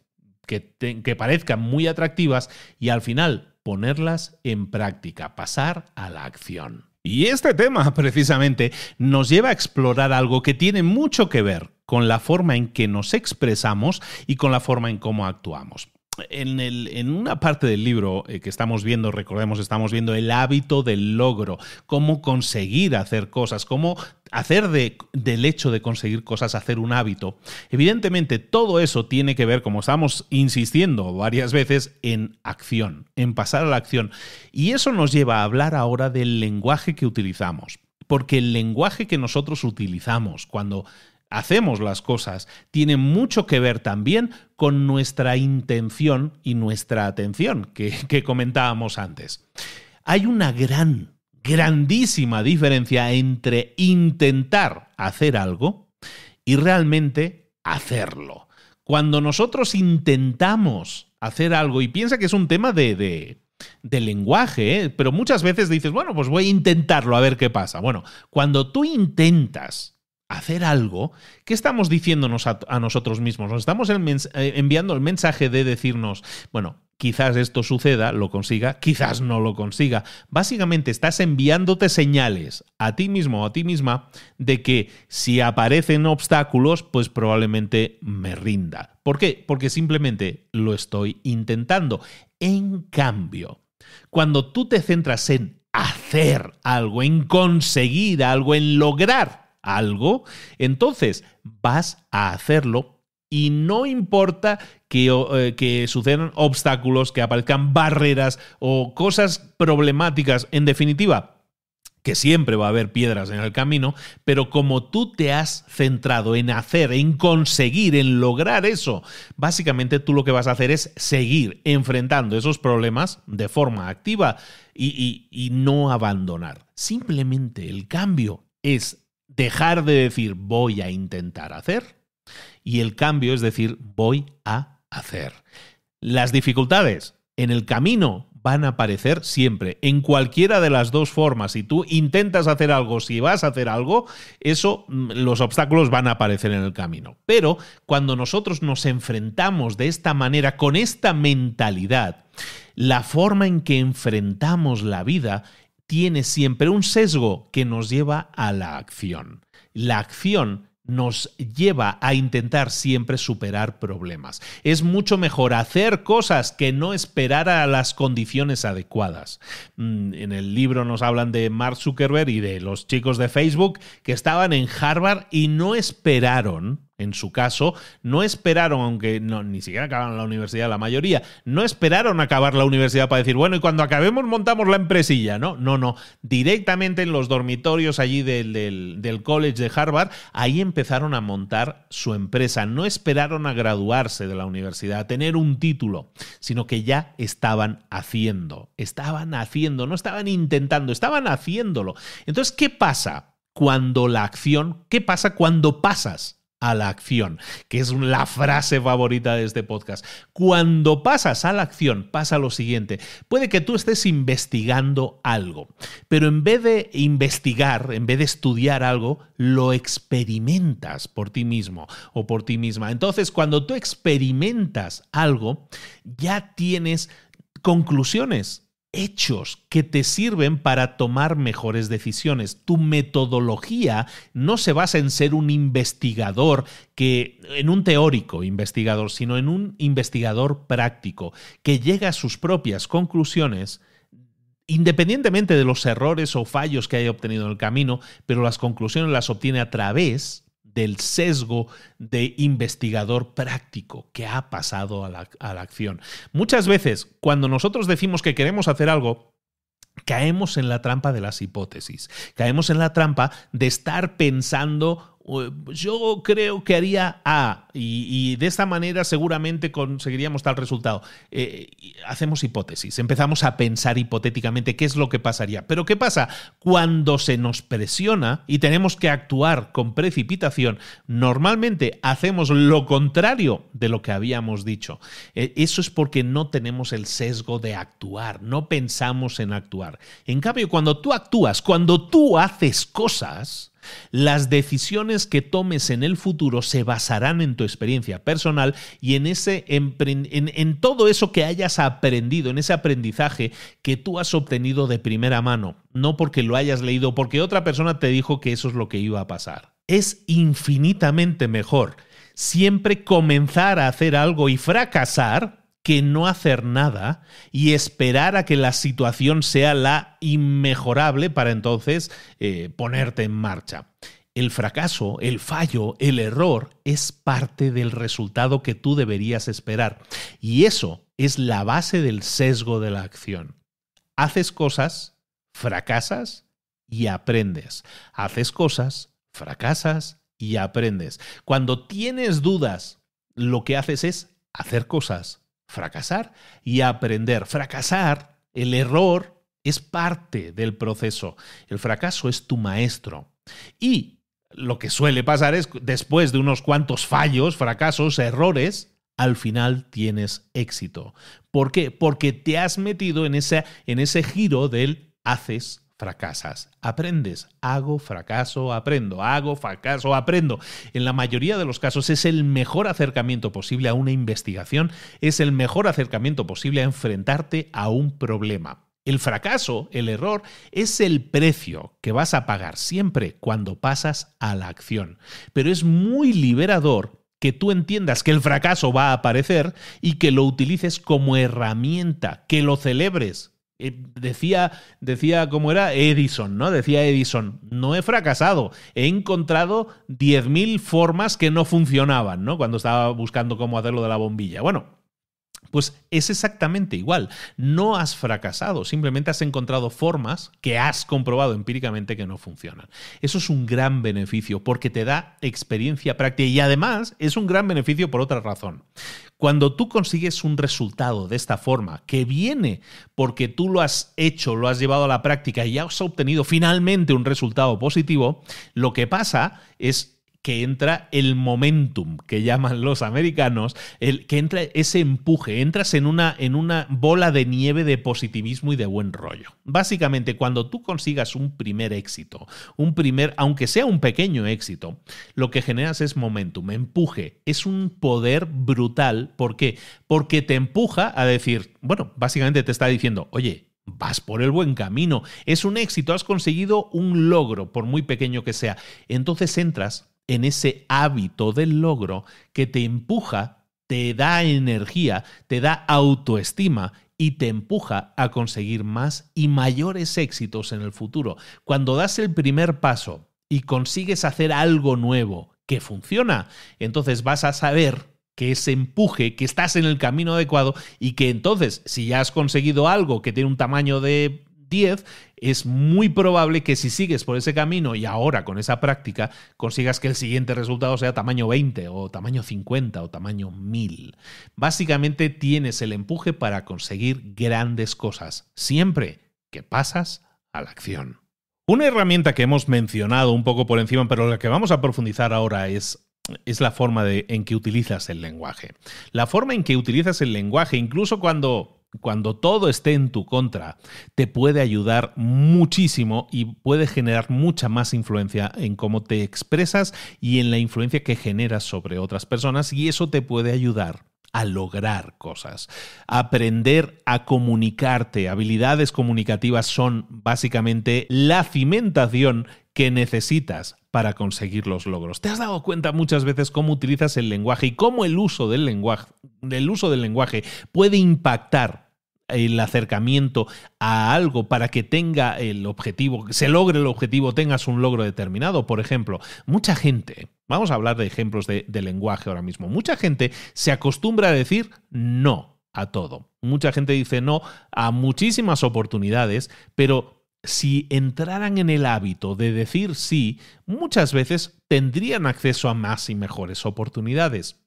que, que parezcan muy atractivas y al final ponerlas en práctica, pasar a la acción. Y este tema, precisamente, nos lleva a explorar algo que tiene mucho que ver con la forma en que nos expresamos y con la forma en cómo actuamos. En, una parte del libro eh, que estamos viendo, recordemos, estamos viendo el hábito del logro, cómo conseguir hacer cosas, cómo hacer de, del hecho de conseguir cosas, hacer un hábito. Evidentemente, todo eso tiene que ver, como estamos insistiendo varias veces, en acción, en pasar a la acción. Y eso nos lleva a hablar ahora del lenguaje que utilizamos. Porque el lenguaje que nosotros utilizamos cuando hacemos las cosas tiene mucho que ver también con nuestra intención y nuestra atención que, comentábamos antes. Hay una gran, grandísima diferencia entre intentar hacer algo y realmente hacerlo. Cuando nosotros intentamos hacer algo, y piensa que es un tema de, de, lenguaje, ¿eh? pero muchas veces dices, bueno, pues voy a intentarlo a ver qué pasa. Bueno, cuando tú intentas hacer algo, ¿qué estamos diciéndonos a, nosotros mismos? Nos estamos eh, enviando el mensaje de decirnos, bueno, quizás esto suceda, lo consiga, quizás no lo consiga. Básicamente estás enviándote señales a ti mismo o a ti misma de que si aparecen obstáculos, pues probablemente me rinda. ¿Por qué? Porque simplemente lo estoy intentando. En cambio, cuando tú te centras en hacer algo, en conseguir algo, en lograr algo, entonces vas a hacerlo y no importa que, eh, que, sucedan obstáculos, que aparezcan barreras o cosas problemáticas, en definitiva, que siempre va a haber piedras en el camino, pero como tú te has centrado en hacer, en conseguir, en lograr eso, básicamente tú lo que vas a hacer es seguir enfrentando esos problemas de forma activa y, y no abandonar. Simplemente el cambio es dejar de decir voy a intentar hacer y el cambio es decir voy a hacer. Las dificultades en el camino van a aparecer siempre, en cualquiera de las dos formas. Si tú intentas hacer algo, si vas a hacer algo, eso, mm, los obstáculos van a aparecer en el camino. Pero cuando nosotros nos enfrentamos de esta manera, con esta mentalidad, la forma en que enfrentamos la vida tiene siempre un sesgo que nos lleva a la acción. La acción nos lleva a intentar siempre superar problemas. Es mucho mejor hacer cosas que no esperar a las condiciones adecuadas. Mm, en el libro nos hablan de Mark Zuckerberg y de los chicos de Facebook que estaban en Harvard y no esperaron en su caso, no esperaron, aunque no, ni siquiera acabaron la universidad la mayoría, no esperaron acabar la universidad para decir, bueno, y cuando acabemos montamos la empresilla, ¿no? No, no, directamente en los dormitorios allí del, del, college de Harvard, ahí empezaron a montar su empresa, no esperaron a graduarse de la universidad, a tener un título, sino que ya estaban haciendo, estaban haciendo, no estaban intentando, estaban haciéndolo. Entonces, ¿qué pasa cuando la acción, qué pasa cuando pasas? A la acción, que es la frase favorita de este podcast. Cuando pasas a la acción, pasa lo siguiente. Puede que tú estés investigando algo, pero en vez de investigar, en vez de estudiar algo, lo experimentas por ti mismo o por ti misma. Entonces, cuando tú experimentas algo, ya tienes conclusiones hechos que te sirven para tomar mejores decisiones. Tu metodología no se basa en ser un investigador que en un teórico investigador, sino en un investigador práctico que llega a sus propias conclusiones independientemente de los errores o fallos que haya obtenido en el camino, pero las conclusiones las obtiene a través del sesgo de investigador práctico que ha pasado a la, acción. Muchas veces, cuando nosotros decimos que queremos hacer algo, caemos en la trampa de las hipótesis, caemos en la trampa de estar pensando yo creo que haría A y, de esta manera seguramente conseguiríamos tal resultado. Eh, hacemos hipótesis, empezamos a pensar hipotéticamente qué es lo que pasaría. Pero ¿qué pasa? Cuando se nos presiona y tenemos que actuar con precipitación, normalmente hacemos lo contrario de lo que habíamos dicho. Eh, eso es porque no tenemos el sesgo de actuar, no pensamos en actuar. En cambio, cuando tú actúas, cuando tú haces cosas, las decisiones que tomes en el futuro se basarán en tu experiencia personal y en, ese, en, todo eso que hayas aprendido, en ese aprendizaje que tú has obtenido de primera mano, no porque lo hayas leído, porque otra persona te dijo que eso es lo que iba a pasar. Es infinitamente mejor siempre comenzar a hacer algo y fracasar que no hacer nada y esperar a que la situación sea la inmejorable para entonces eh, ponerte en marcha. El fracaso, el fallo, el error es parte del resultado que tú deberías esperar. Y eso es la base del sesgo de la acción. Haces cosas, fracasas y aprendes. Haces cosas, fracasas y aprendes. Cuando tienes dudas, lo que haces es hacer cosas, fracasar y aprender. Fracasar, el error, es parte del proceso. El fracaso es tu maestro. Y lo que suele pasar es, después de unos cuantos fallos, fracasos, errores, al final tienes éxito. ¿Por qué? Porque te has metido en ese, en ese giro del haces, fracasas. Aprendes, hago, fracaso, aprendo, hago, fracaso, aprendo. En la mayoría de los casos es el mejor acercamiento posible a una investigación, es el mejor acercamiento posible a enfrentarte a un problema. El fracaso, el error, es el precio que vas a pagar siempre cuando pasas a la acción. Pero es muy liberador que tú entiendas que el fracaso va a aparecer y que lo utilices como herramienta, que lo celebres, decía, decía cómo era Edison, ¿no? Decía Edison, no he fracasado, he encontrado 10.000 formas que no funcionaban, ¿no? Cuando estaba buscando cómo hacerlo de la bombilla. Bueno, pues es exactamente igual. No has fracasado, simplemente has encontrado formas que has comprobado empíricamente que no funcionan. Eso es un gran beneficio porque te da experiencia práctica y además es un gran beneficio por otra razón. Cuando tú consigues un resultado de esta forma, que viene porque tú lo has hecho, lo has llevado a la práctica y ya has obtenido finalmente un resultado positivo, lo que pasa es que entra el momentum que llaman los americanos, el, que entra ese empuje, entras en una, en una bola de nieve de positivismo y de buen rollo. Básicamente, cuando tú consigas un primer éxito, un primer, aunque sea un pequeño éxito, lo que generas es momentum, empuje, es un poder brutal. ¿Por qué? Porque te empuja a decir, bueno, básicamente te está diciendo, oye, vas por el buen camino. Es un éxito, has conseguido un logro, por muy pequeño que sea. Entonces entras en ese hábito del logro que te empuja, te da energía, te da autoestima y te empuja a conseguir más y mayores éxitos en el futuro. Cuando das el primer paso y consigues hacer algo nuevo que funciona, entonces vas a saber que ese empuje, que estás en el camino adecuado y que entonces, si ya has conseguido algo que tiene un tamaño de 10, es muy probable que si sigues por ese camino y ahora con esa práctica consigas que el siguiente resultado sea tamaño 20 o tamaño 50 o tamaño 1000. Básicamente tienes el empuje para conseguir grandes cosas, siempre que pasas a la acción. Una herramienta que hemos mencionado un poco por encima, pero la que vamos a profundizar ahora es es la forma de, en que utilizas el lenguaje. La forma en que utilizas el lenguaje, incluso cuando cuando todo esté en tu contra, te puede ayudar muchísimo y puede generar mucha más influencia en cómo te expresas y en la influencia que generas sobre otras personas y eso te puede ayudar a lograr cosas. Aprender a comunicarte, habilidades comunicativas son básicamente la cimentación que necesitas para conseguir los logros. ¿Te has dado cuenta muchas veces cómo utilizas el lenguaje y cómo el uso del lenguaje, del uso del lenguaje puede impactar el acercamiento a algo para que tenga el objetivo, se logre el objetivo, tengas un logro determinado. Por ejemplo, mucha gente, vamos a hablar de ejemplos de lenguaje ahora mismo, mucha gente se acostumbra a decir no a todo. Mucha gente dice no a muchísimas oportunidades, pero si entraran en el hábito de decir sí, muchas veces tendrían acceso a más y mejores oportunidades.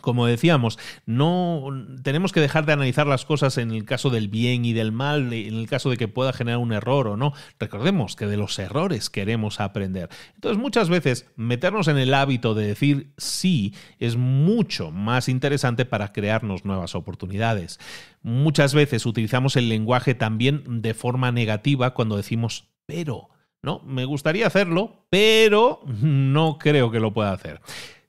Como decíamos, no tenemos que dejar de analizar las cosas en el caso del bien y del mal, en el caso de que pueda generar un error o no. Recordemos que de los errores queremos aprender. Entonces, muchas veces meternos en el hábito de decir sí es mucho más interesante para crearnos nuevas oportunidades. Muchas veces utilizamos el lenguaje también de forma negativa cuando decimos pero. No, me gustaría hacerlo, pero no creo que lo pueda hacer.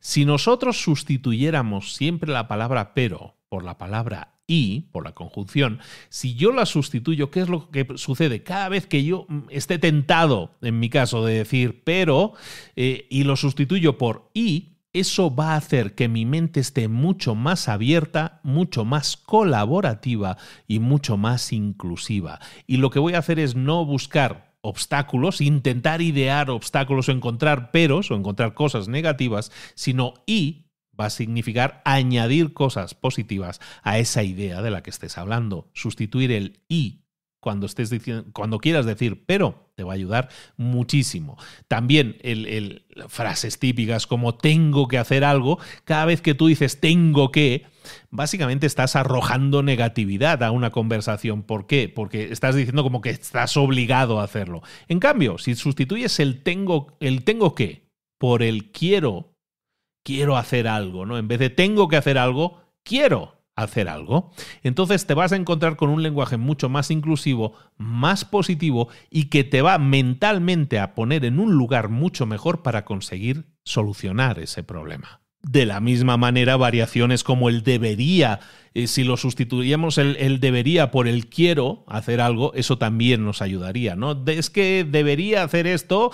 Si nosotros sustituyéramos siempre la palabra pero por la palabra y, por la conjunción, si yo la sustituyo, ¿qué es lo que sucede? Cada vez que yo mm, esté tentado, en mi caso, de decir pero, eh, y lo sustituyo por y, eso va a hacer que mi mente esté mucho más abierta, mucho más colaborativa y mucho más inclusiva. Y lo que voy a hacer es no buscar obstáculos, intentar idear obstáculos o encontrar peros o encontrar cosas negativas, sino y va a significar añadir cosas positivas a esa idea de la que estés hablando. Sustituir el y cuando estés diciendo, cuando quieras decir, pero te va a ayudar muchísimo. También el, frases típicas como tengo que hacer algo, cada vez que tú dices tengo que, básicamente estás arrojando negatividad a una conversación. ¿Por qué? Porque estás diciendo como que estás obligado a hacerlo. En cambio, si sustituyes el tengo, el tengo que por el quiero, quiero hacer algo, ¿no? En vez de tengo que hacer algo, quiero hacer algo, entonces te vas a encontrar con un lenguaje mucho más inclusivo, más positivo y que te va mentalmente a poner en un lugar mucho mejor para conseguir solucionar ese problema. De la misma manera, variaciones como el debería, eh, si lo sustituíamos el, el, debería por el quiero hacer algo, eso también nos ayudaría, ¿no? Es que debería hacer esto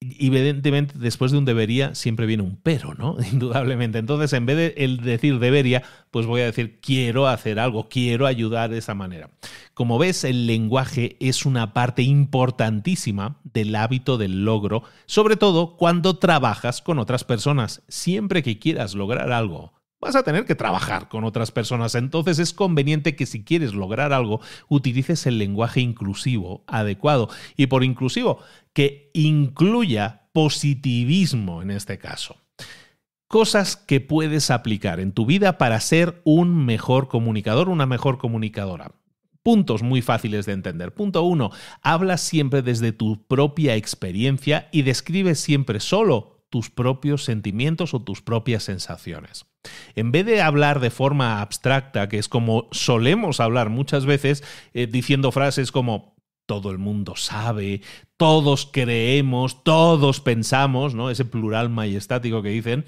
evidentemente después de un debería siempre viene un pero, ¿no? Indudablemente. Entonces, en vez de el decir debería, pues voy a decir quiero hacer algo, quiero ayudar de esa manera. Como ves, el lenguaje es una parte importantísima del hábito del logro, sobre todo cuando trabajas con otras personas. Siempre que quieras lograr algo, vas a tener que trabajar con otras personas. Entonces es conveniente que si quieres lograr algo, utilices el lenguaje inclusivo adecuado. Y por inclusivo, que incluya positivismo en este caso. Cosas que puedes aplicar en tu vida para ser un mejor comunicador, una mejor comunicadora. Puntos muy fáciles de entender. Punto uno, habla siempre desde tu propia experiencia y describe siempre solo tus propios sentimientos o tus propias sensaciones. En vez de hablar de forma abstracta, que es como solemos hablar muchas veces, eh, diciendo frases como todo el mundo sabe, todos creemos, todos pensamos, ¿no? Ese plural majestático que dicen.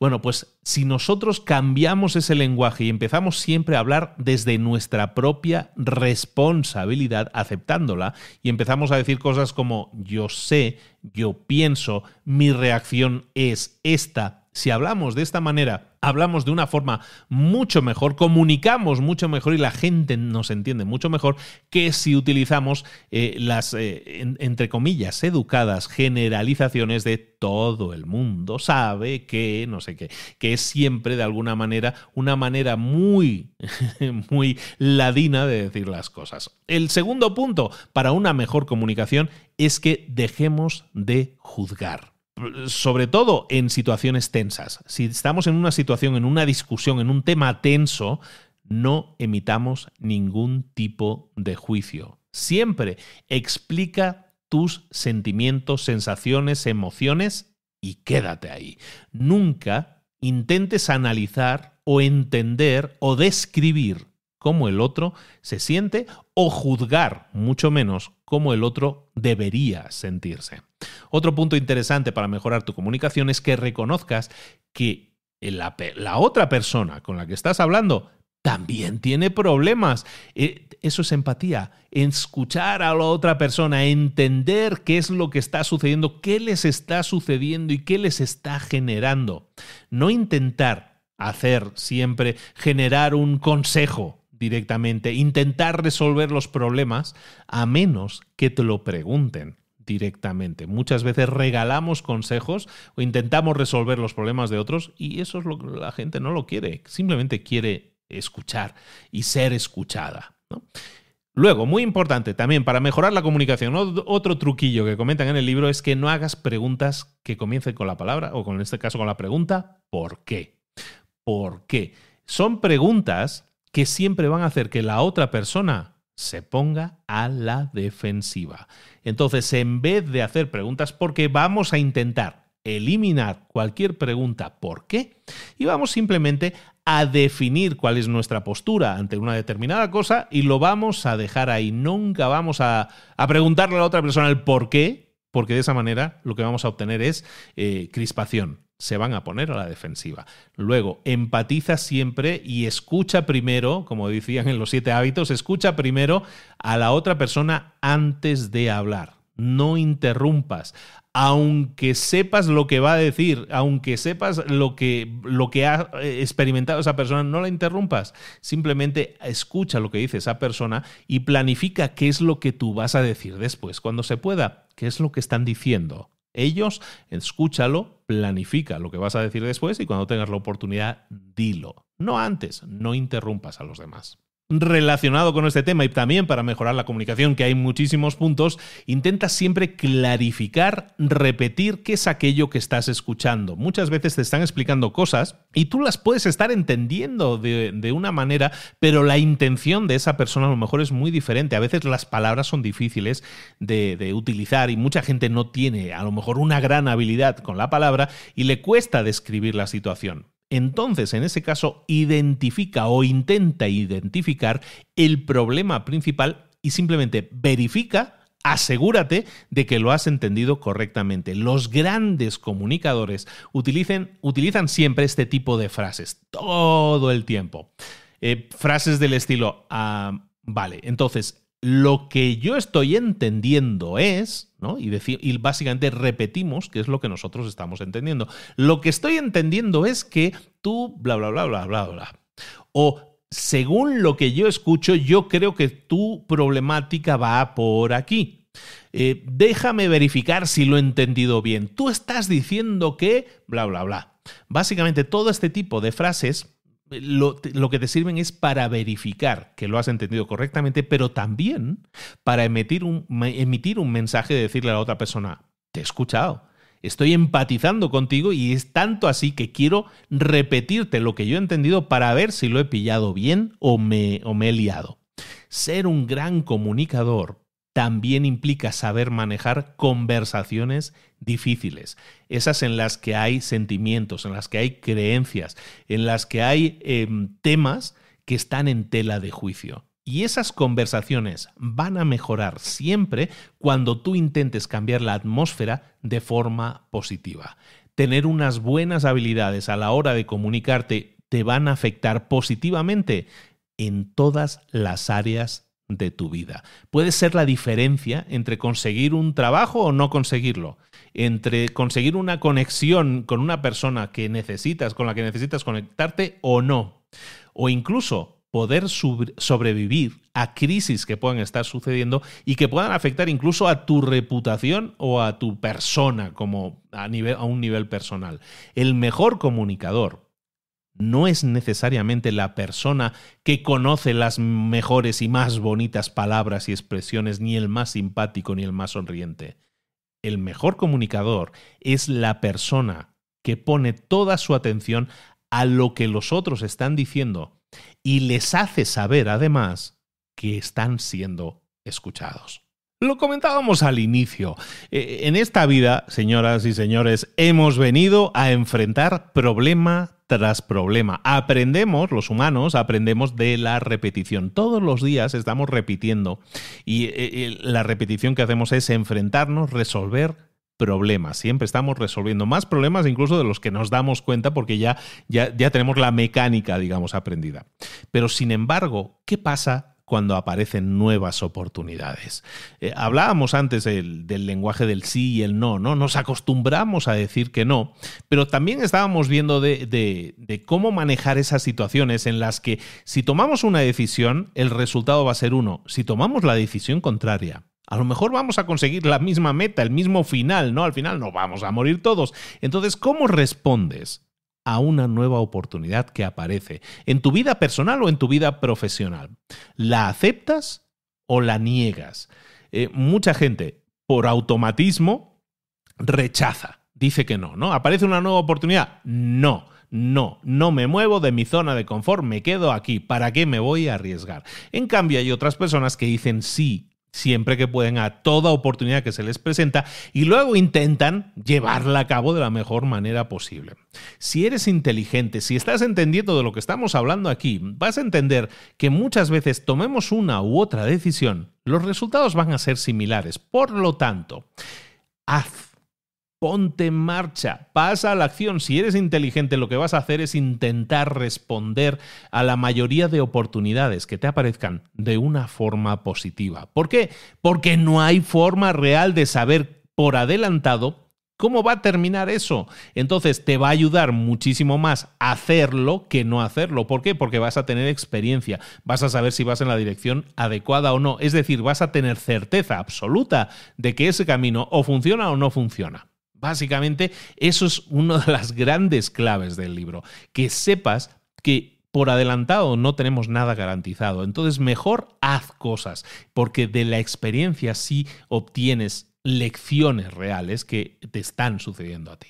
Bueno, pues si nosotros cambiamos ese lenguaje y empezamos siempre a hablar desde nuestra propia responsabilidad, aceptándola, y empezamos a decir cosas como yo sé, yo pienso, mi reacción es esta, si hablamos de esta manera, hablamos de una forma mucho mejor, comunicamos mucho mejor y la gente nos entiende mucho mejor que si utilizamos eh, las, eh, entre comillas, educadas generalizaciones de todo el mundo sabe que, no sé qué, que es siempre de alguna manera una manera muy, muy ladina de decir las cosas. El segundo punto para una mejor comunicación es que dejemos de juzgar sobre todo en situaciones tensas. Si estamos en una situación, en una discusión, en un tema tenso, no emitamos ningún tipo de juicio. Siempre explica tus sentimientos, sensaciones, emociones y quédate ahí. Nunca intentes analizar o entender o describir cómo el otro se siente o juzgar, mucho menos, cómo el otro debería sentirse. Otro punto interesante para mejorar tu comunicación es que reconozcas que la, otra persona con la que estás hablando también tiene problemas. Eh, eso es empatía. Escuchar a la otra persona, entender qué es lo que está sucediendo, qué les está sucediendo y qué les está generando. No intentar hacer siempre, generar un consejo directamente, intentar resolver los problemas a menos que te lo pregunten directamente. Muchas veces regalamos consejos o intentamos resolver los problemas de otros y eso es lo que la gente no lo quiere, simplemente quiere escuchar y ser escuchada. Luego, muy importante también para mejorar la comunicación, otro truquillo que comentan en el libro es que no hagas preguntas que comiencen con la palabra o con en este caso con la pregunta ¿por qué? ¿Por qué? Son preguntas que siempre van a hacer que la otra persona se ponga a la defensiva. Entonces, en vez de hacer preguntas por qué, vamos a intentar eliminar cualquier pregunta por qué y vamos simplemente a definir cuál es nuestra postura ante una determinada cosa y lo vamos a dejar ahí. Nunca vamos a, preguntarle a la otra persona el por qué, porque de esa manera lo que vamos a obtener es eh, crispación se van a poner a la defensiva. Luego, empatiza siempre y escucha primero, como decían en los siete hábitos, escucha primero a la otra persona antes de hablar. No interrumpas. Aunque sepas lo que va a decir, aunque sepas lo que, lo que ha eh, experimentado esa persona, no la interrumpas. Simplemente escucha lo que dice esa persona y planifica qué es lo que tú vas a decir después, cuando se pueda. ¿Qué es lo que están diciendo? Ellos, escúchalo, planifica lo que vas a decir después y cuando tengas la oportunidad, dilo. No antes, no interrumpas a los demás relacionado con este tema y también para mejorar la comunicación, que hay muchísimos puntos, intenta siempre clarificar, repetir qué es aquello que estás escuchando. Muchas veces te están explicando cosas y tú las puedes estar entendiendo de, una manera, pero la intención de esa persona a lo mejor es muy diferente. A veces las palabras son difíciles de, de utilizar y mucha gente no tiene a lo mejor una gran habilidad con la palabra y le cuesta describir la situación entonces en ese caso identifica o intenta identificar el problema principal y simplemente verifica asegúrate de que lo has entendido correctamente. Los grandes comunicadores utilizan siempre este tipo de frases todo el tiempo. Eh, frases del estilo, ah, vale, entonces lo que yo estoy entendiendo es, ¿no? Y, y básicamente repetimos qué es lo que nosotros estamos entendiendo. Lo que estoy entendiendo es que tú, bla, bla, bla, bla, bla, bla. O según lo que yo escucho, yo creo que tu problemática va por aquí. Eh, déjame verificar si lo he entendido bien. Tú estás diciendo que, bla, bla, bla. Básicamente todo este tipo de frases lo, que te sirven es para verificar que lo has entendido correctamente, pero también para emitir un, emitir un mensaje de decirle a la otra persona, te he escuchado, estoy empatizando contigo y es tanto así que quiero repetirte lo que yo he entendido para ver si lo he pillado bien o me, o me he liado. Ser un gran comunicador también implica saber manejar conversaciones difíciles, esas en las que hay sentimientos, en las que hay creencias, en las que hay em, temas que están en tela de juicio. Y esas conversaciones van a mejorar siempre cuando tú intentes cambiar la atmósfera de forma positiva. Tener unas buenas habilidades a la hora de comunicarte te van a afectar positivamente en todas las áreas de tu vida. Puede ser la diferencia entre conseguir un trabajo o no conseguirlo, entre conseguir una conexión con una persona que necesitas, con la que necesitas conectarte o no, o incluso poder sobrevivir a crisis que puedan estar sucediendo y que puedan afectar incluso a tu reputación o a tu persona como a, nivel, a un nivel personal. El mejor comunicador no es necesariamente la persona que conoce las mejores y más bonitas palabras y expresiones, ni el más simpático ni el más sonriente. El mejor comunicador es la persona que pone toda su atención a lo que los otros están diciendo y les hace saber además que están siendo escuchados. Lo comentábamos al inicio. Eh, en esta vida, señoras y señores, hemos venido a enfrentar problema tras problema. Aprendemos, los humanos, aprendemos de la repetición. Todos los días estamos repitiendo y eh, eh, la repetición que hacemos es enfrentarnos, resolver problemas. Siempre estamos resolviendo más problemas incluso de los que nos damos cuenta porque ya, ya, ya tenemos la mecánica, digamos, aprendida. Pero sin embargo, ¿qué pasa cuando aparecen nuevas oportunidades. Eh, hablábamos antes del, lenguaje del sí y el no, ¿no? Nos acostumbramos a decir que no, pero también estábamos viendo de, de, cómo manejar esas situaciones en las que si tomamos una decisión, el resultado va a ser uno. Si tomamos la decisión contraria, a lo mejor vamos a conseguir la misma meta, el mismo final, ¿no? Al final no vamos a morir todos. Entonces, ¿cómo respondes a una nueva oportunidad que aparece en tu vida personal o en tu vida profesional? ¿La aceptas o la niegas? Eh, mucha gente, por automatismo, rechaza, dice que no, ¿no? ¿Aparece una nueva oportunidad? No. No, no me muevo de mi zona de confort, me quedo aquí. ¿Para qué me voy a arriesgar? En cambio, hay otras personas que dicen sí, siempre que pueden a toda oportunidad que se les presenta y luego intentan llevarla a cabo de la mejor manera posible. Si eres inteligente, si estás entendiendo de lo que estamos hablando aquí, vas a entender que muchas veces tomemos una u otra decisión, los resultados van a ser similares. Por lo tanto, haz ponte en marcha, pasa a la acción. Si eres inteligente, lo que vas a hacer es intentar responder a la mayoría de oportunidades que te aparezcan de una forma positiva. ¿Por qué? Porque no hay forma real de saber por adelantado ¿Cómo va a terminar eso? Entonces te va a ayudar muchísimo más hacerlo que no hacerlo. ¿Por qué? Porque vas a tener experiencia, vas a saber si vas en la dirección adecuada o no. Es decir, vas a tener certeza absoluta de que ese camino o funciona o no funciona. Básicamente, eso es una de las grandes claves del libro, que sepas que por adelantado no tenemos nada garantizado. Entonces, mejor haz cosas, porque de la experiencia sí obtienes lecciones reales que te están sucediendo a ti.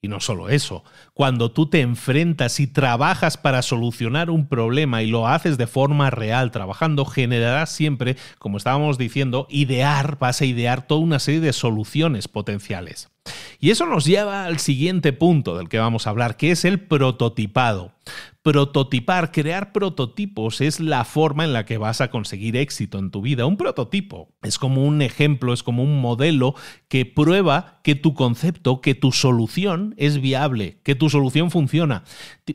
Y no solo eso, cuando tú te enfrentas y trabajas para solucionar un problema y lo haces de forma real, trabajando, generarás siempre, como estábamos diciendo, idear, vas a idear toda una serie de soluciones potenciales. Y eso nos lleva al siguiente punto del que vamos a hablar, que es el prototipado. Prototipar, crear prototipos es la forma en la que vas a conseguir éxito en tu vida. Un prototipo es como un ejemplo, es como un modelo que prueba que tu concepto, que tu solución es viable, que tu solución funciona.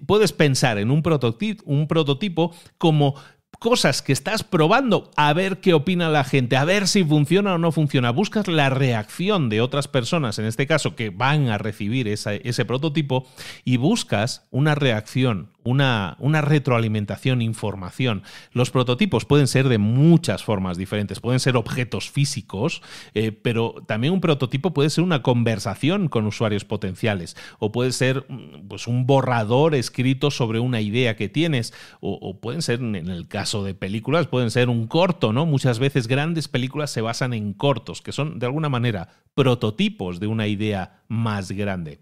Puedes pensar en un prototipo, un prototipo como cosas que estás probando a ver qué opina la gente, a ver si funciona o no funciona. Buscas la reacción de otras personas, en este caso, que van a recibir ese prototipo, y buscas una reacción una, retroalimentación, información. Los prototipos pueden ser de muchas formas diferentes, pueden ser objetos físicos, eh, pero también un prototipo puede ser una conversación con usuarios potenciales, o puede ser mm, pues, un borrador escrito sobre una idea que tienes, o, o, pueden ser, en el caso de películas, pueden ser un corto, ¿no? Muchas veces grandes películas se basan en cortos, que son de alguna manera prototipos de una idea más grande.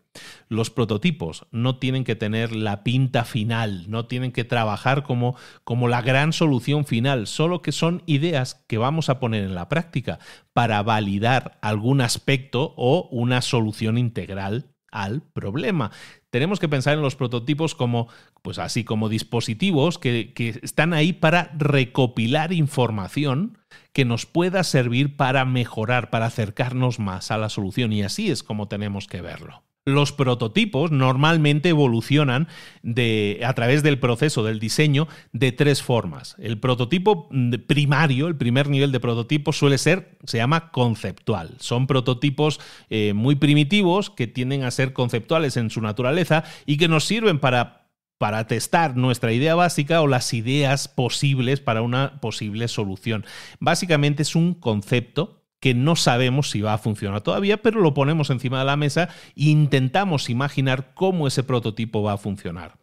Los prototipos no tienen que tener la pinta final, no tienen que trabajar como, como la gran solución final, solo que son ideas que vamos a poner en la práctica para validar algún aspecto o una solución integral al problema. Tenemos que pensar en los prototipos como, pues así, como dispositivos que, que están ahí para recopilar información que nos pueda servir para mejorar, para acercarnos más a la solución. Y así es como tenemos que verlo. Los prototipos normalmente evolucionan de, a través del proceso del diseño de tres formas. El prototipo primario, el primer nivel de prototipo suele ser, se llama conceptual. Son prototipos eh, muy primitivos que tienden a ser conceptuales en su naturaleza y que nos sirven para para testar nuestra idea básica o las ideas posibles para una posible solución. Básicamente es un concepto que no sabemos si va a funcionar todavía, pero lo ponemos encima de la mesa e intentamos imaginar cómo ese prototipo va a funcionar.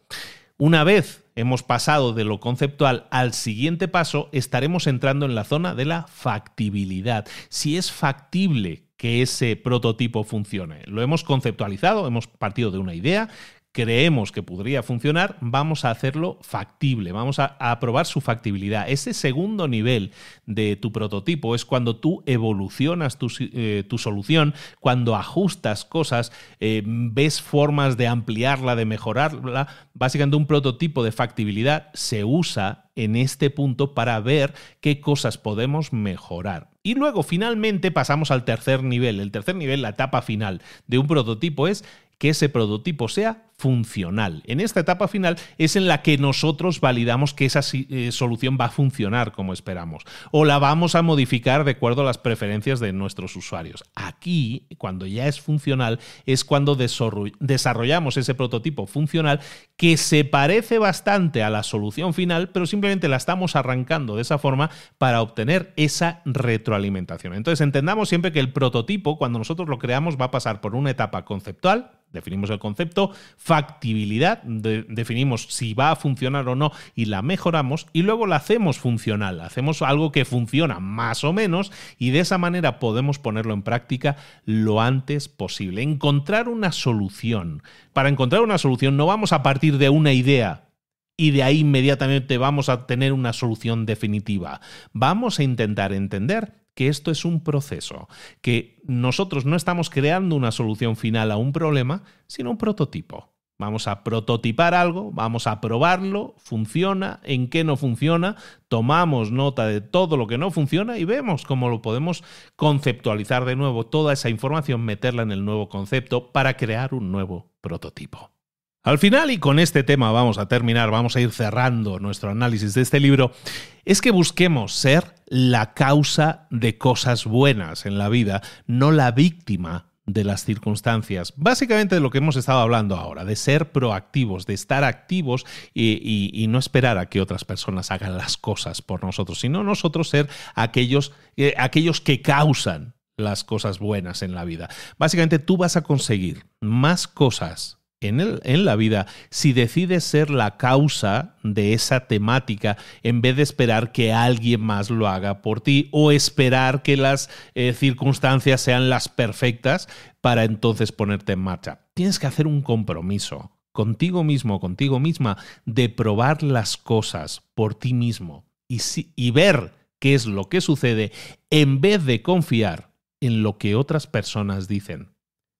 Una vez hemos pasado de lo conceptual al siguiente paso, estaremos entrando en la zona de la factibilidad. Si es factible que ese prototipo funcione. Lo hemos conceptualizado, hemos partido de una idea, creemos que podría funcionar, vamos a hacerlo factible, vamos a, probar su factibilidad. Ese segundo nivel de tu prototipo es cuando tú evolucionas tu, eh, solución, cuando ajustas cosas, eh, ves formas de ampliarla, de mejorarla. Básicamente un prototipo de factibilidad se usa en este punto para ver qué cosas podemos mejorar. Y luego finalmente pasamos al tercer nivel. El tercer nivel, la etapa final de un prototipo es que ese prototipo sea funcional. En esta etapa final es en la que nosotros validamos que esa eh, solución va a funcionar como esperamos o la vamos a modificar de acuerdo a las preferencias de nuestros usuarios. Aquí, cuando ya es funcional, es cuando desarrollamos ese prototipo funcional que se parece bastante a la solución final, pero simplemente la estamos arrancando de esa forma para obtener esa retroalimentación. Entonces, entendamos siempre que el prototipo, cuando nosotros lo creamos, va a pasar por una etapa conceptual, definimos el concepto, factibilidad, definimos si va a funcionar o no y la mejoramos y luego la hacemos funcional, hacemos algo que funciona más o menos y de esa manera podemos ponerlo en práctica lo antes posible. Encontrar una solución. Para encontrar una solución no vamos a partir de una idea y de ahí inmediatamente vamos a tener una solución definitiva. Vamos a intentar entender que esto es un proceso, que nosotros no estamos creando una solución final a un problema, sino un prototipo. Vamos a prototipar algo, vamos a probarlo, funciona, en qué no funciona, tomamos nota de todo lo que no funciona y vemos cómo lo podemos conceptualizar de nuevo, toda esa información, meterla en el nuevo concepto para crear un nuevo prototipo. Al final, y con este tema vamos a terminar, vamos a ir cerrando nuestro análisis de este libro, es que busquemos ser la causa de cosas buenas en la vida, no la víctima de las circunstancias. Básicamente de lo que hemos estado hablando ahora, de ser proactivos, de estar activos y, no esperar a que otras personas hagan las cosas por nosotros, sino nosotros ser aquellos, eh, aquellos que causan las cosas buenas en la vida. Básicamente tú vas a conseguir más cosas en, el, en, la vida si decides ser la causa de esa temática en vez de esperar que alguien más lo haga por ti o esperar que las eh, circunstancias sean las perfectas para entonces ponerte en marcha. Tienes que hacer un compromiso contigo mismo, contigo misma, de probar las cosas por ti mismo y, y ver qué es lo que sucede en vez de confiar en lo que otras personas dicen.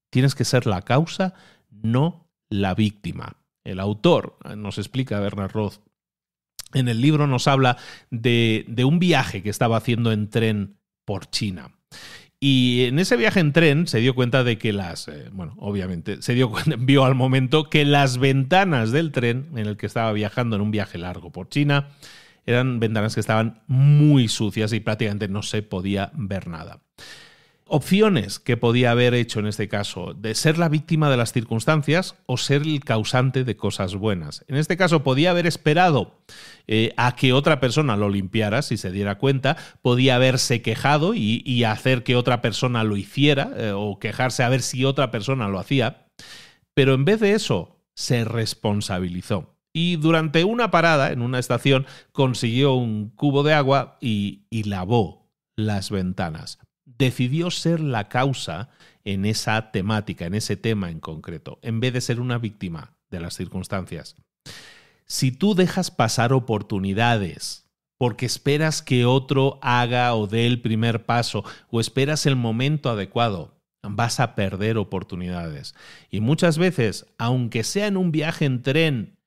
Tienes que ser la causa, no la víctima. El autor eh, nos explica, Bernard Roth, en el libro nos habla de, un viaje que estaba haciendo en tren por China. Y en ese viaje en tren se dio cuenta de que las, eh, bueno, obviamente, se dio cuenta, vio al momento que las ventanas del tren en el que estaba viajando en un viaje largo por China eran ventanas que estaban muy sucias y prácticamente no se podía ver nada opciones que podía haber hecho en este caso, de ser la víctima de las circunstancias o ser el causante de cosas buenas. En este caso podía haber esperado eh, a que otra persona lo limpiara, si se diera cuenta, podía haberse quejado y, hacer que otra persona lo hiciera eh, o quejarse a ver si otra persona lo hacía, pero en vez de eso, se responsabilizó. Y durante una parada en una estación consiguió un cubo de agua y lavó las ventanas decidió ser la causa en esa temática, en ese tema en concreto, en vez de ser una víctima de las circunstancias. Si tú dejas pasar oportunidades porque esperas que otro haga o dé el primer paso o esperas el momento adecuado, vas a perder oportunidades. Y muchas veces, aunque sea en un viaje en tren,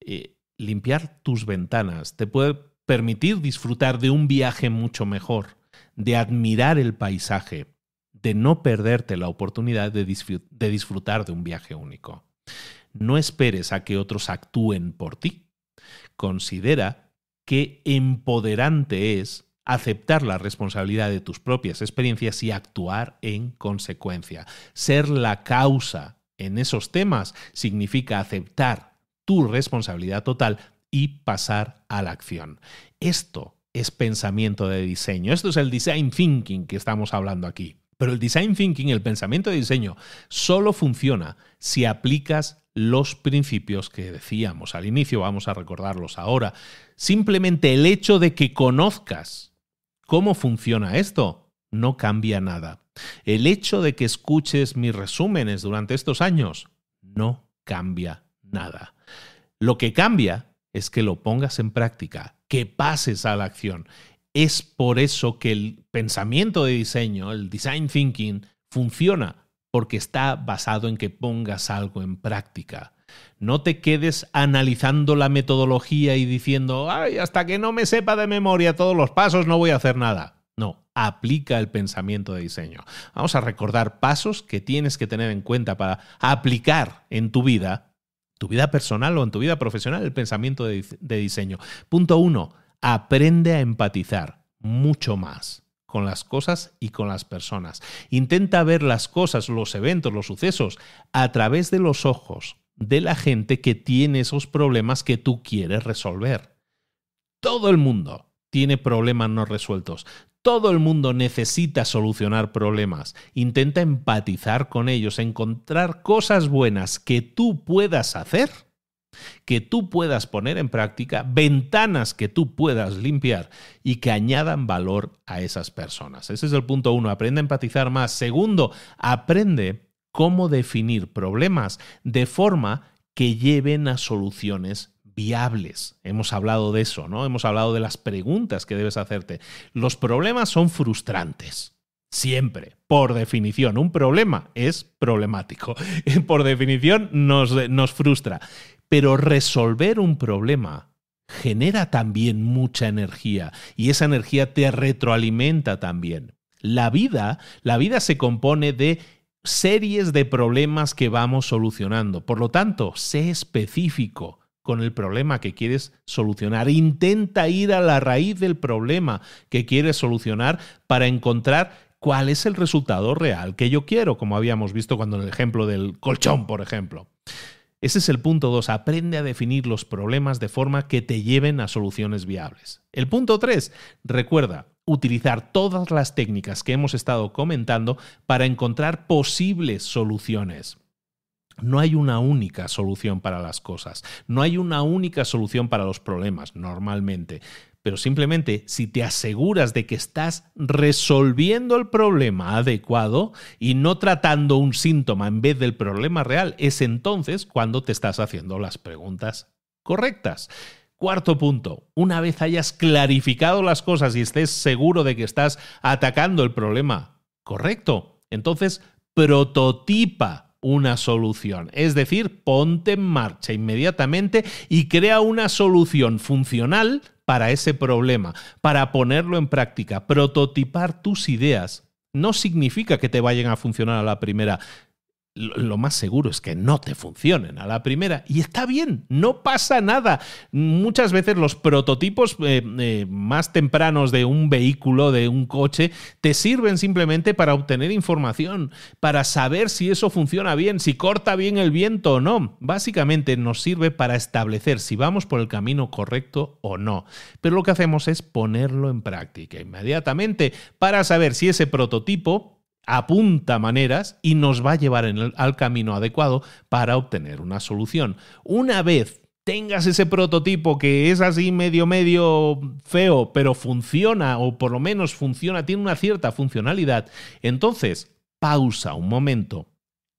eh, limpiar tus ventanas te puede permitir disfrutar de un viaje mucho mejor, de admirar el paisaje, de no perderte la oportunidad de, disfrutar de un viaje único. No esperes a que otros actúen por ti. Considera que empoderante es aceptar la responsabilidad de tus propias experiencias y actuar en consecuencia. Ser la causa en esos temas significa aceptar tu responsabilidad total y pasar a la acción. Esto es pensamiento de diseño. Esto es el design thinking que estamos hablando aquí. Pero el design thinking, el pensamiento de diseño, solo funciona si aplicas los principios que decíamos al inicio, vamos a recordarlos ahora. Simplemente el hecho de que conozcas cómo funciona esto no cambia nada. El hecho de que escuches mis resúmenes durante estos años no cambia nada. Lo que cambia es que lo pongas en práctica, que pases a la acción. Es por eso que el pensamiento de diseño, el design thinking, funciona, porque está basado en que pongas algo en práctica. No te quedes analizando la metodología y diciendo, ay, hasta que no me sepa de memoria todos los pasos no voy a hacer nada. No, aplica el pensamiento de diseño. Vamos a recordar pasos que tienes que tener en cuenta para aplicar en tu vida tu vida personal o en tu vida profesional, el pensamiento de, diseño. Punto uno, aprende a empatizar mucho más con las cosas y con las personas. Intenta ver las cosas, los eventos, los sucesos a través de los ojos de la gente que tiene esos problemas que tú quieres resolver. Todo el mundo tiene problemas no resueltos. Todo el mundo necesita solucionar problemas. Intenta empatizar con ellos, encontrar cosas buenas que tú puedas hacer, que tú puedas poner en práctica, ventanas que tú puedas limpiar y que añadan valor a esas personas. Ese es el punto uno, aprende a empatizar más. Segundo, aprende cómo definir problemas de forma que lleven a soluciones viables. Hemos hablado de eso, ¿no? Hemos hablado de las preguntas que debes hacerte. Los problemas son frustrantes. Siempre, por definición, un problema es problemático. Por definición nos, nos frustra. Pero resolver un problema genera también mucha energía y esa energía te retroalimenta también. La vida, la vida se compone de series de problemas que vamos solucionando. Por lo tanto, sé específico con el problema que quieres solucionar. Intenta ir a la raíz del problema que quieres solucionar para encontrar cuál es el resultado real que yo quiero, como habíamos visto cuando en el ejemplo del colchón, por ejemplo. Ese es el punto 2. Aprende a definir los problemas de forma que te lleven a soluciones viables. El punto 3. Recuerda utilizar todas las técnicas que hemos estado comentando para encontrar posibles soluciones. No hay una única solución para las cosas, no hay una única solución para los problemas normalmente, pero simplemente si te aseguras de que estás resolviendo el problema adecuado y no tratando un síntoma en vez del problema real, es entonces cuando te estás haciendo las preguntas correctas. Cuarto punto, una vez hayas clarificado las cosas y estés seguro de que estás atacando el problema correcto, entonces prototipa una solución. Es decir, ponte en marcha inmediatamente y crea una solución funcional para ese problema, para ponerlo en práctica. Prototipar tus ideas no significa que te vayan a funcionar a la primera lo más seguro es que no te funcionen a la primera. Y está bien, no pasa nada. Muchas veces los prototipos eh, eh, más tempranos de un vehículo, de un coche, te sirven simplemente para obtener información, para saber si eso funciona bien, si corta bien el viento o no. Básicamente nos sirve para establecer si vamos por el camino correcto o no. Pero lo que hacemos es ponerlo en práctica inmediatamente para saber si ese prototipo apunta maneras y nos va a llevar al camino adecuado para obtener una solución. Una vez tengas ese prototipo que es así medio medio feo, pero funciona o por lo menos funciona, tiene una cierta funcionalidad, entonces pausa un momento,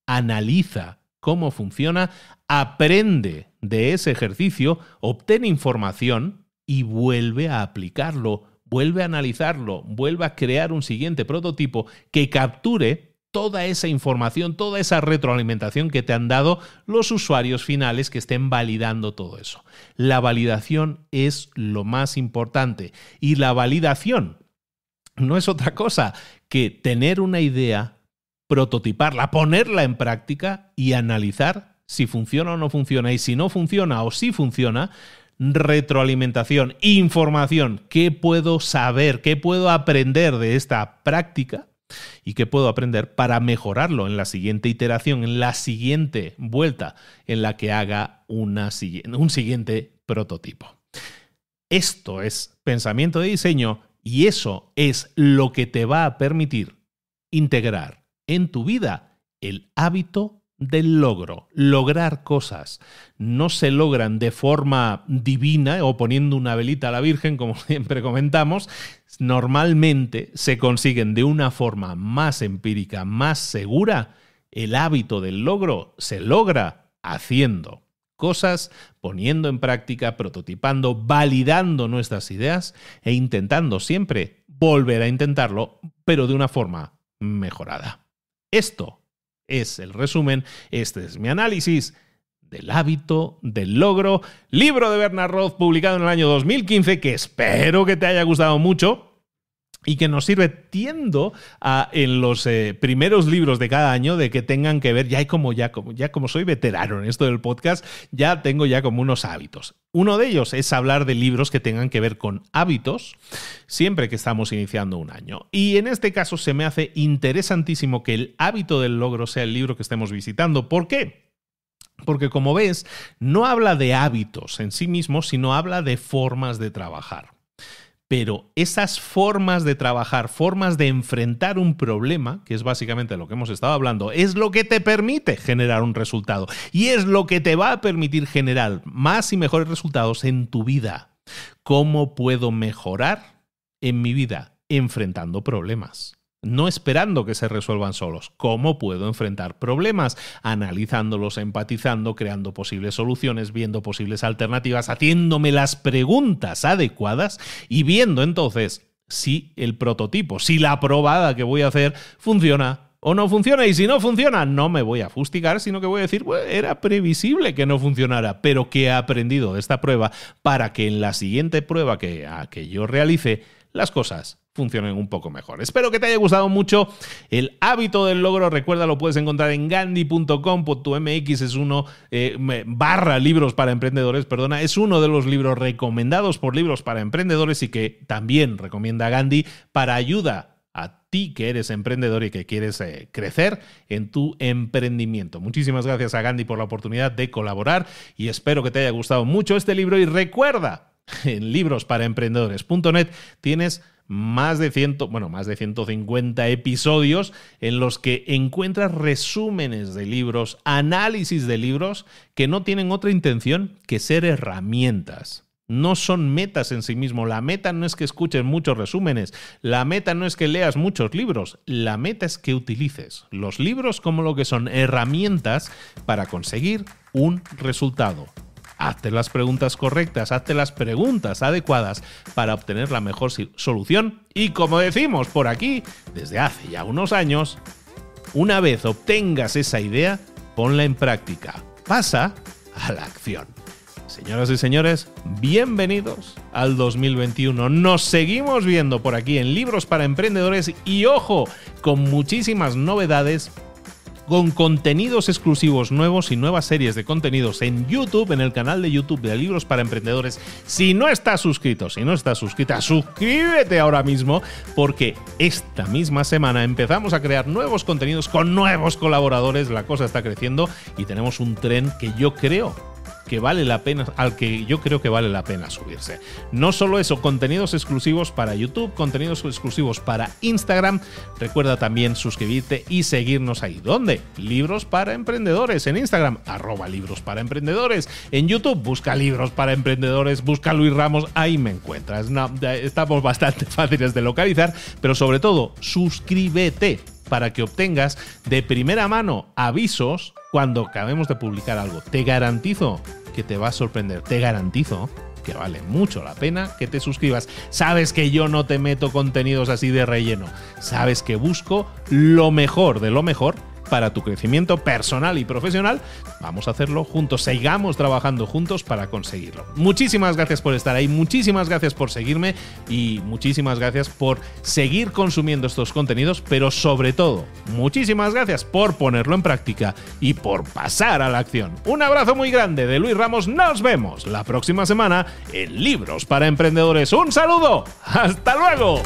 analiza cómo funciona, aprende de ese ejercicio, obtén información y vuelve a aplicarlo vuelve a analizarlo, vuelve a crear un siguiente prototipo que capture toda esa información, toda esa retroalimentación que te han dado los usuarios finales que estén validando todo eso. La validación es lo más importante y la validación no es otra cosa que tener una idea, prototiparla, ponerla en práctica y analizar si funciona o no funciona y si no funciona o si funciona, retroalimentación, información, qué puedo saber, qué puedo aprender de esta práctica y qué puedo aprender para mejorarlo en la siguiente iteración, en la siguiente vuelta en la que haga un siguiente prototipo. Esto es pensamiento de diseño y eso es lo que te va a permitir integrar en tu vida el hábito del logro. Lograr cosas no se logran de forma divina o poniendo una velita a la Virgen, como siempre comentamos. Normalmente se consiguen de una forma más empírica, más segura. El hábito del logro se logra haciendo cosas, poniendo en práctica, prototipando, validando nuestras ideas e intentando siempre volver a intentarlo, pero de una forma mejorada. Esto es el resumen, este es mi análisis del hábito, del logro, libro de Bernard Roth publicado en el año 2015 que espero que te haya gustado mucho y que nos sirve tiendo a, en los eh, primeros libros de cada año de que tengan que ver, ya como, ya, como, ya como soy veterano en esto del podcast, ya tengo ya como unos hábitos. Uno de ellos es hablar de libros que tengan que ver con hábitos siempre que estamos iniciando un año. Y en este caso se me hace interesantísimo que el hábito del logro sea el libro que estemos visitando. ¿Por qué? Porque como ves, no habla de hábitos en sí mismo, sino habla de formas de trabajar pero esas formas de trabajar, formas de enfrentar un problema, que es básicamente lo que hemos estado hablando, es lo que te permite generar un resultado y es lo que te va a permitir generar más y mejores resultados en tu vida. ¿Cómo puedo mejorar en mi vida enfrentando problemas? No esperando que se resuelvan solos. ¿Cómo puedo enfrentar problemas? Analizándolos, empatizando, creando posibles soluciones, viendo posibles alternativas, haciéndome las preguntas adecuadas y viendo entonces si el prototipo, si la probada que voy a hacer funciona o no funciona. Y si no funciona, no me voy a fustigar, sino que voy a decir, era previsible que no funcionara, pero que he aprendido de esta prueba para que en la siguiente prueba que, que yo realice, las cosas funcionen un poco mejor. Espero que te haya gustado mucho el hábito del logro. Recuerda, lo puedes encontrar en gandhi.com.mx, es uno eh, barra libros para emprendedores, perdona, es uno de los libros recomendados por libros para emprendedores y que también recomienda Gandhi para ayuda a ti que eres emprendedor y que quieres eh, crecer en tu emprendimiento. Muchísimas gracias a Gandhi por la oportunidad de colaborar y espero que te haya gustado mucho este libro y recuerda en librosparaemprendedores.net tienes más de, ciento, bueno, más de 150 episodios en los que encuentras resúmenes de libros, análisis de libros que no tienen otra intención que ser herramientas. No son metas en sí mismo. La meta no es que escuches muchos resúmenes. La meta no es que leas muchos libros. La meta es que utilices los libros como lo que son herramientas para conseguir un resultado hazte las preguntas correctas, hazte las preguntas adecuadas para obtener la mejor solución. Y como decimos por aquí, desde hace ya unos años, una vez obtengas esa idea, ponla en práctica. Pasa a la acción. Señoras y señores, bienvenidos al 2021. Nos seguimos viendo por aquí en Libros para Emprendedores y ojo, con muchísimas novedades con contenidos exclusivos nuevos y nuevas series de contenidos en YouTube, en el canal de YouTube de Libros para Emprendedores. Si no estás suscrito, si no estás suscrita, suscríbete ahora mismo porque esta misma semana empezamos a crear nuevos contenidos con nuevos colaboradores. La cosa está creciendo y tenemos un tren que yo creo que vale la pena, al que yo creo que vale la pena subirse. No solo eso, contenidos exclusivos para YouTube, contenidos exclusivos para Instagram. Recuerda también suscribirte y seguirnos ahí. ¿Dónde? Libros para emprendedores en Instagram, arroba libros para emprendedores. En YouTube, busca libros para emprendedores, busca Luis Ramos, ahí me encuentras. estamos bastante fáciles de localizar, pero sobre todo, suscríbete para que obtengas de primera mano avisos cuando acabemos de publicar algo. Te garantizo que te va a sorprender. Te garantizo que vale mucho la pena que te suscribas. Sabes que yo no te meto contenidos así de relleno. Sabes que busco lo mejor de lo mejor para tu crecimiento personal y profesional, vamos a hacerlo juntos, sigamos trabajando juntos para conseguirlo. Muchísimas gracias por estar ahí, muchísimas gracias por seguirme y muchísimas gracias por seguir consumiendo estos contenidos, pero sobre todo, muchísimas gracias por ponerlo en práctica y por pasar a la acción. Un abrazo muy grande de Luis Ramos, nos vemos la próxima semana en Libros para Emprendedores. Un saludo, hasta luego.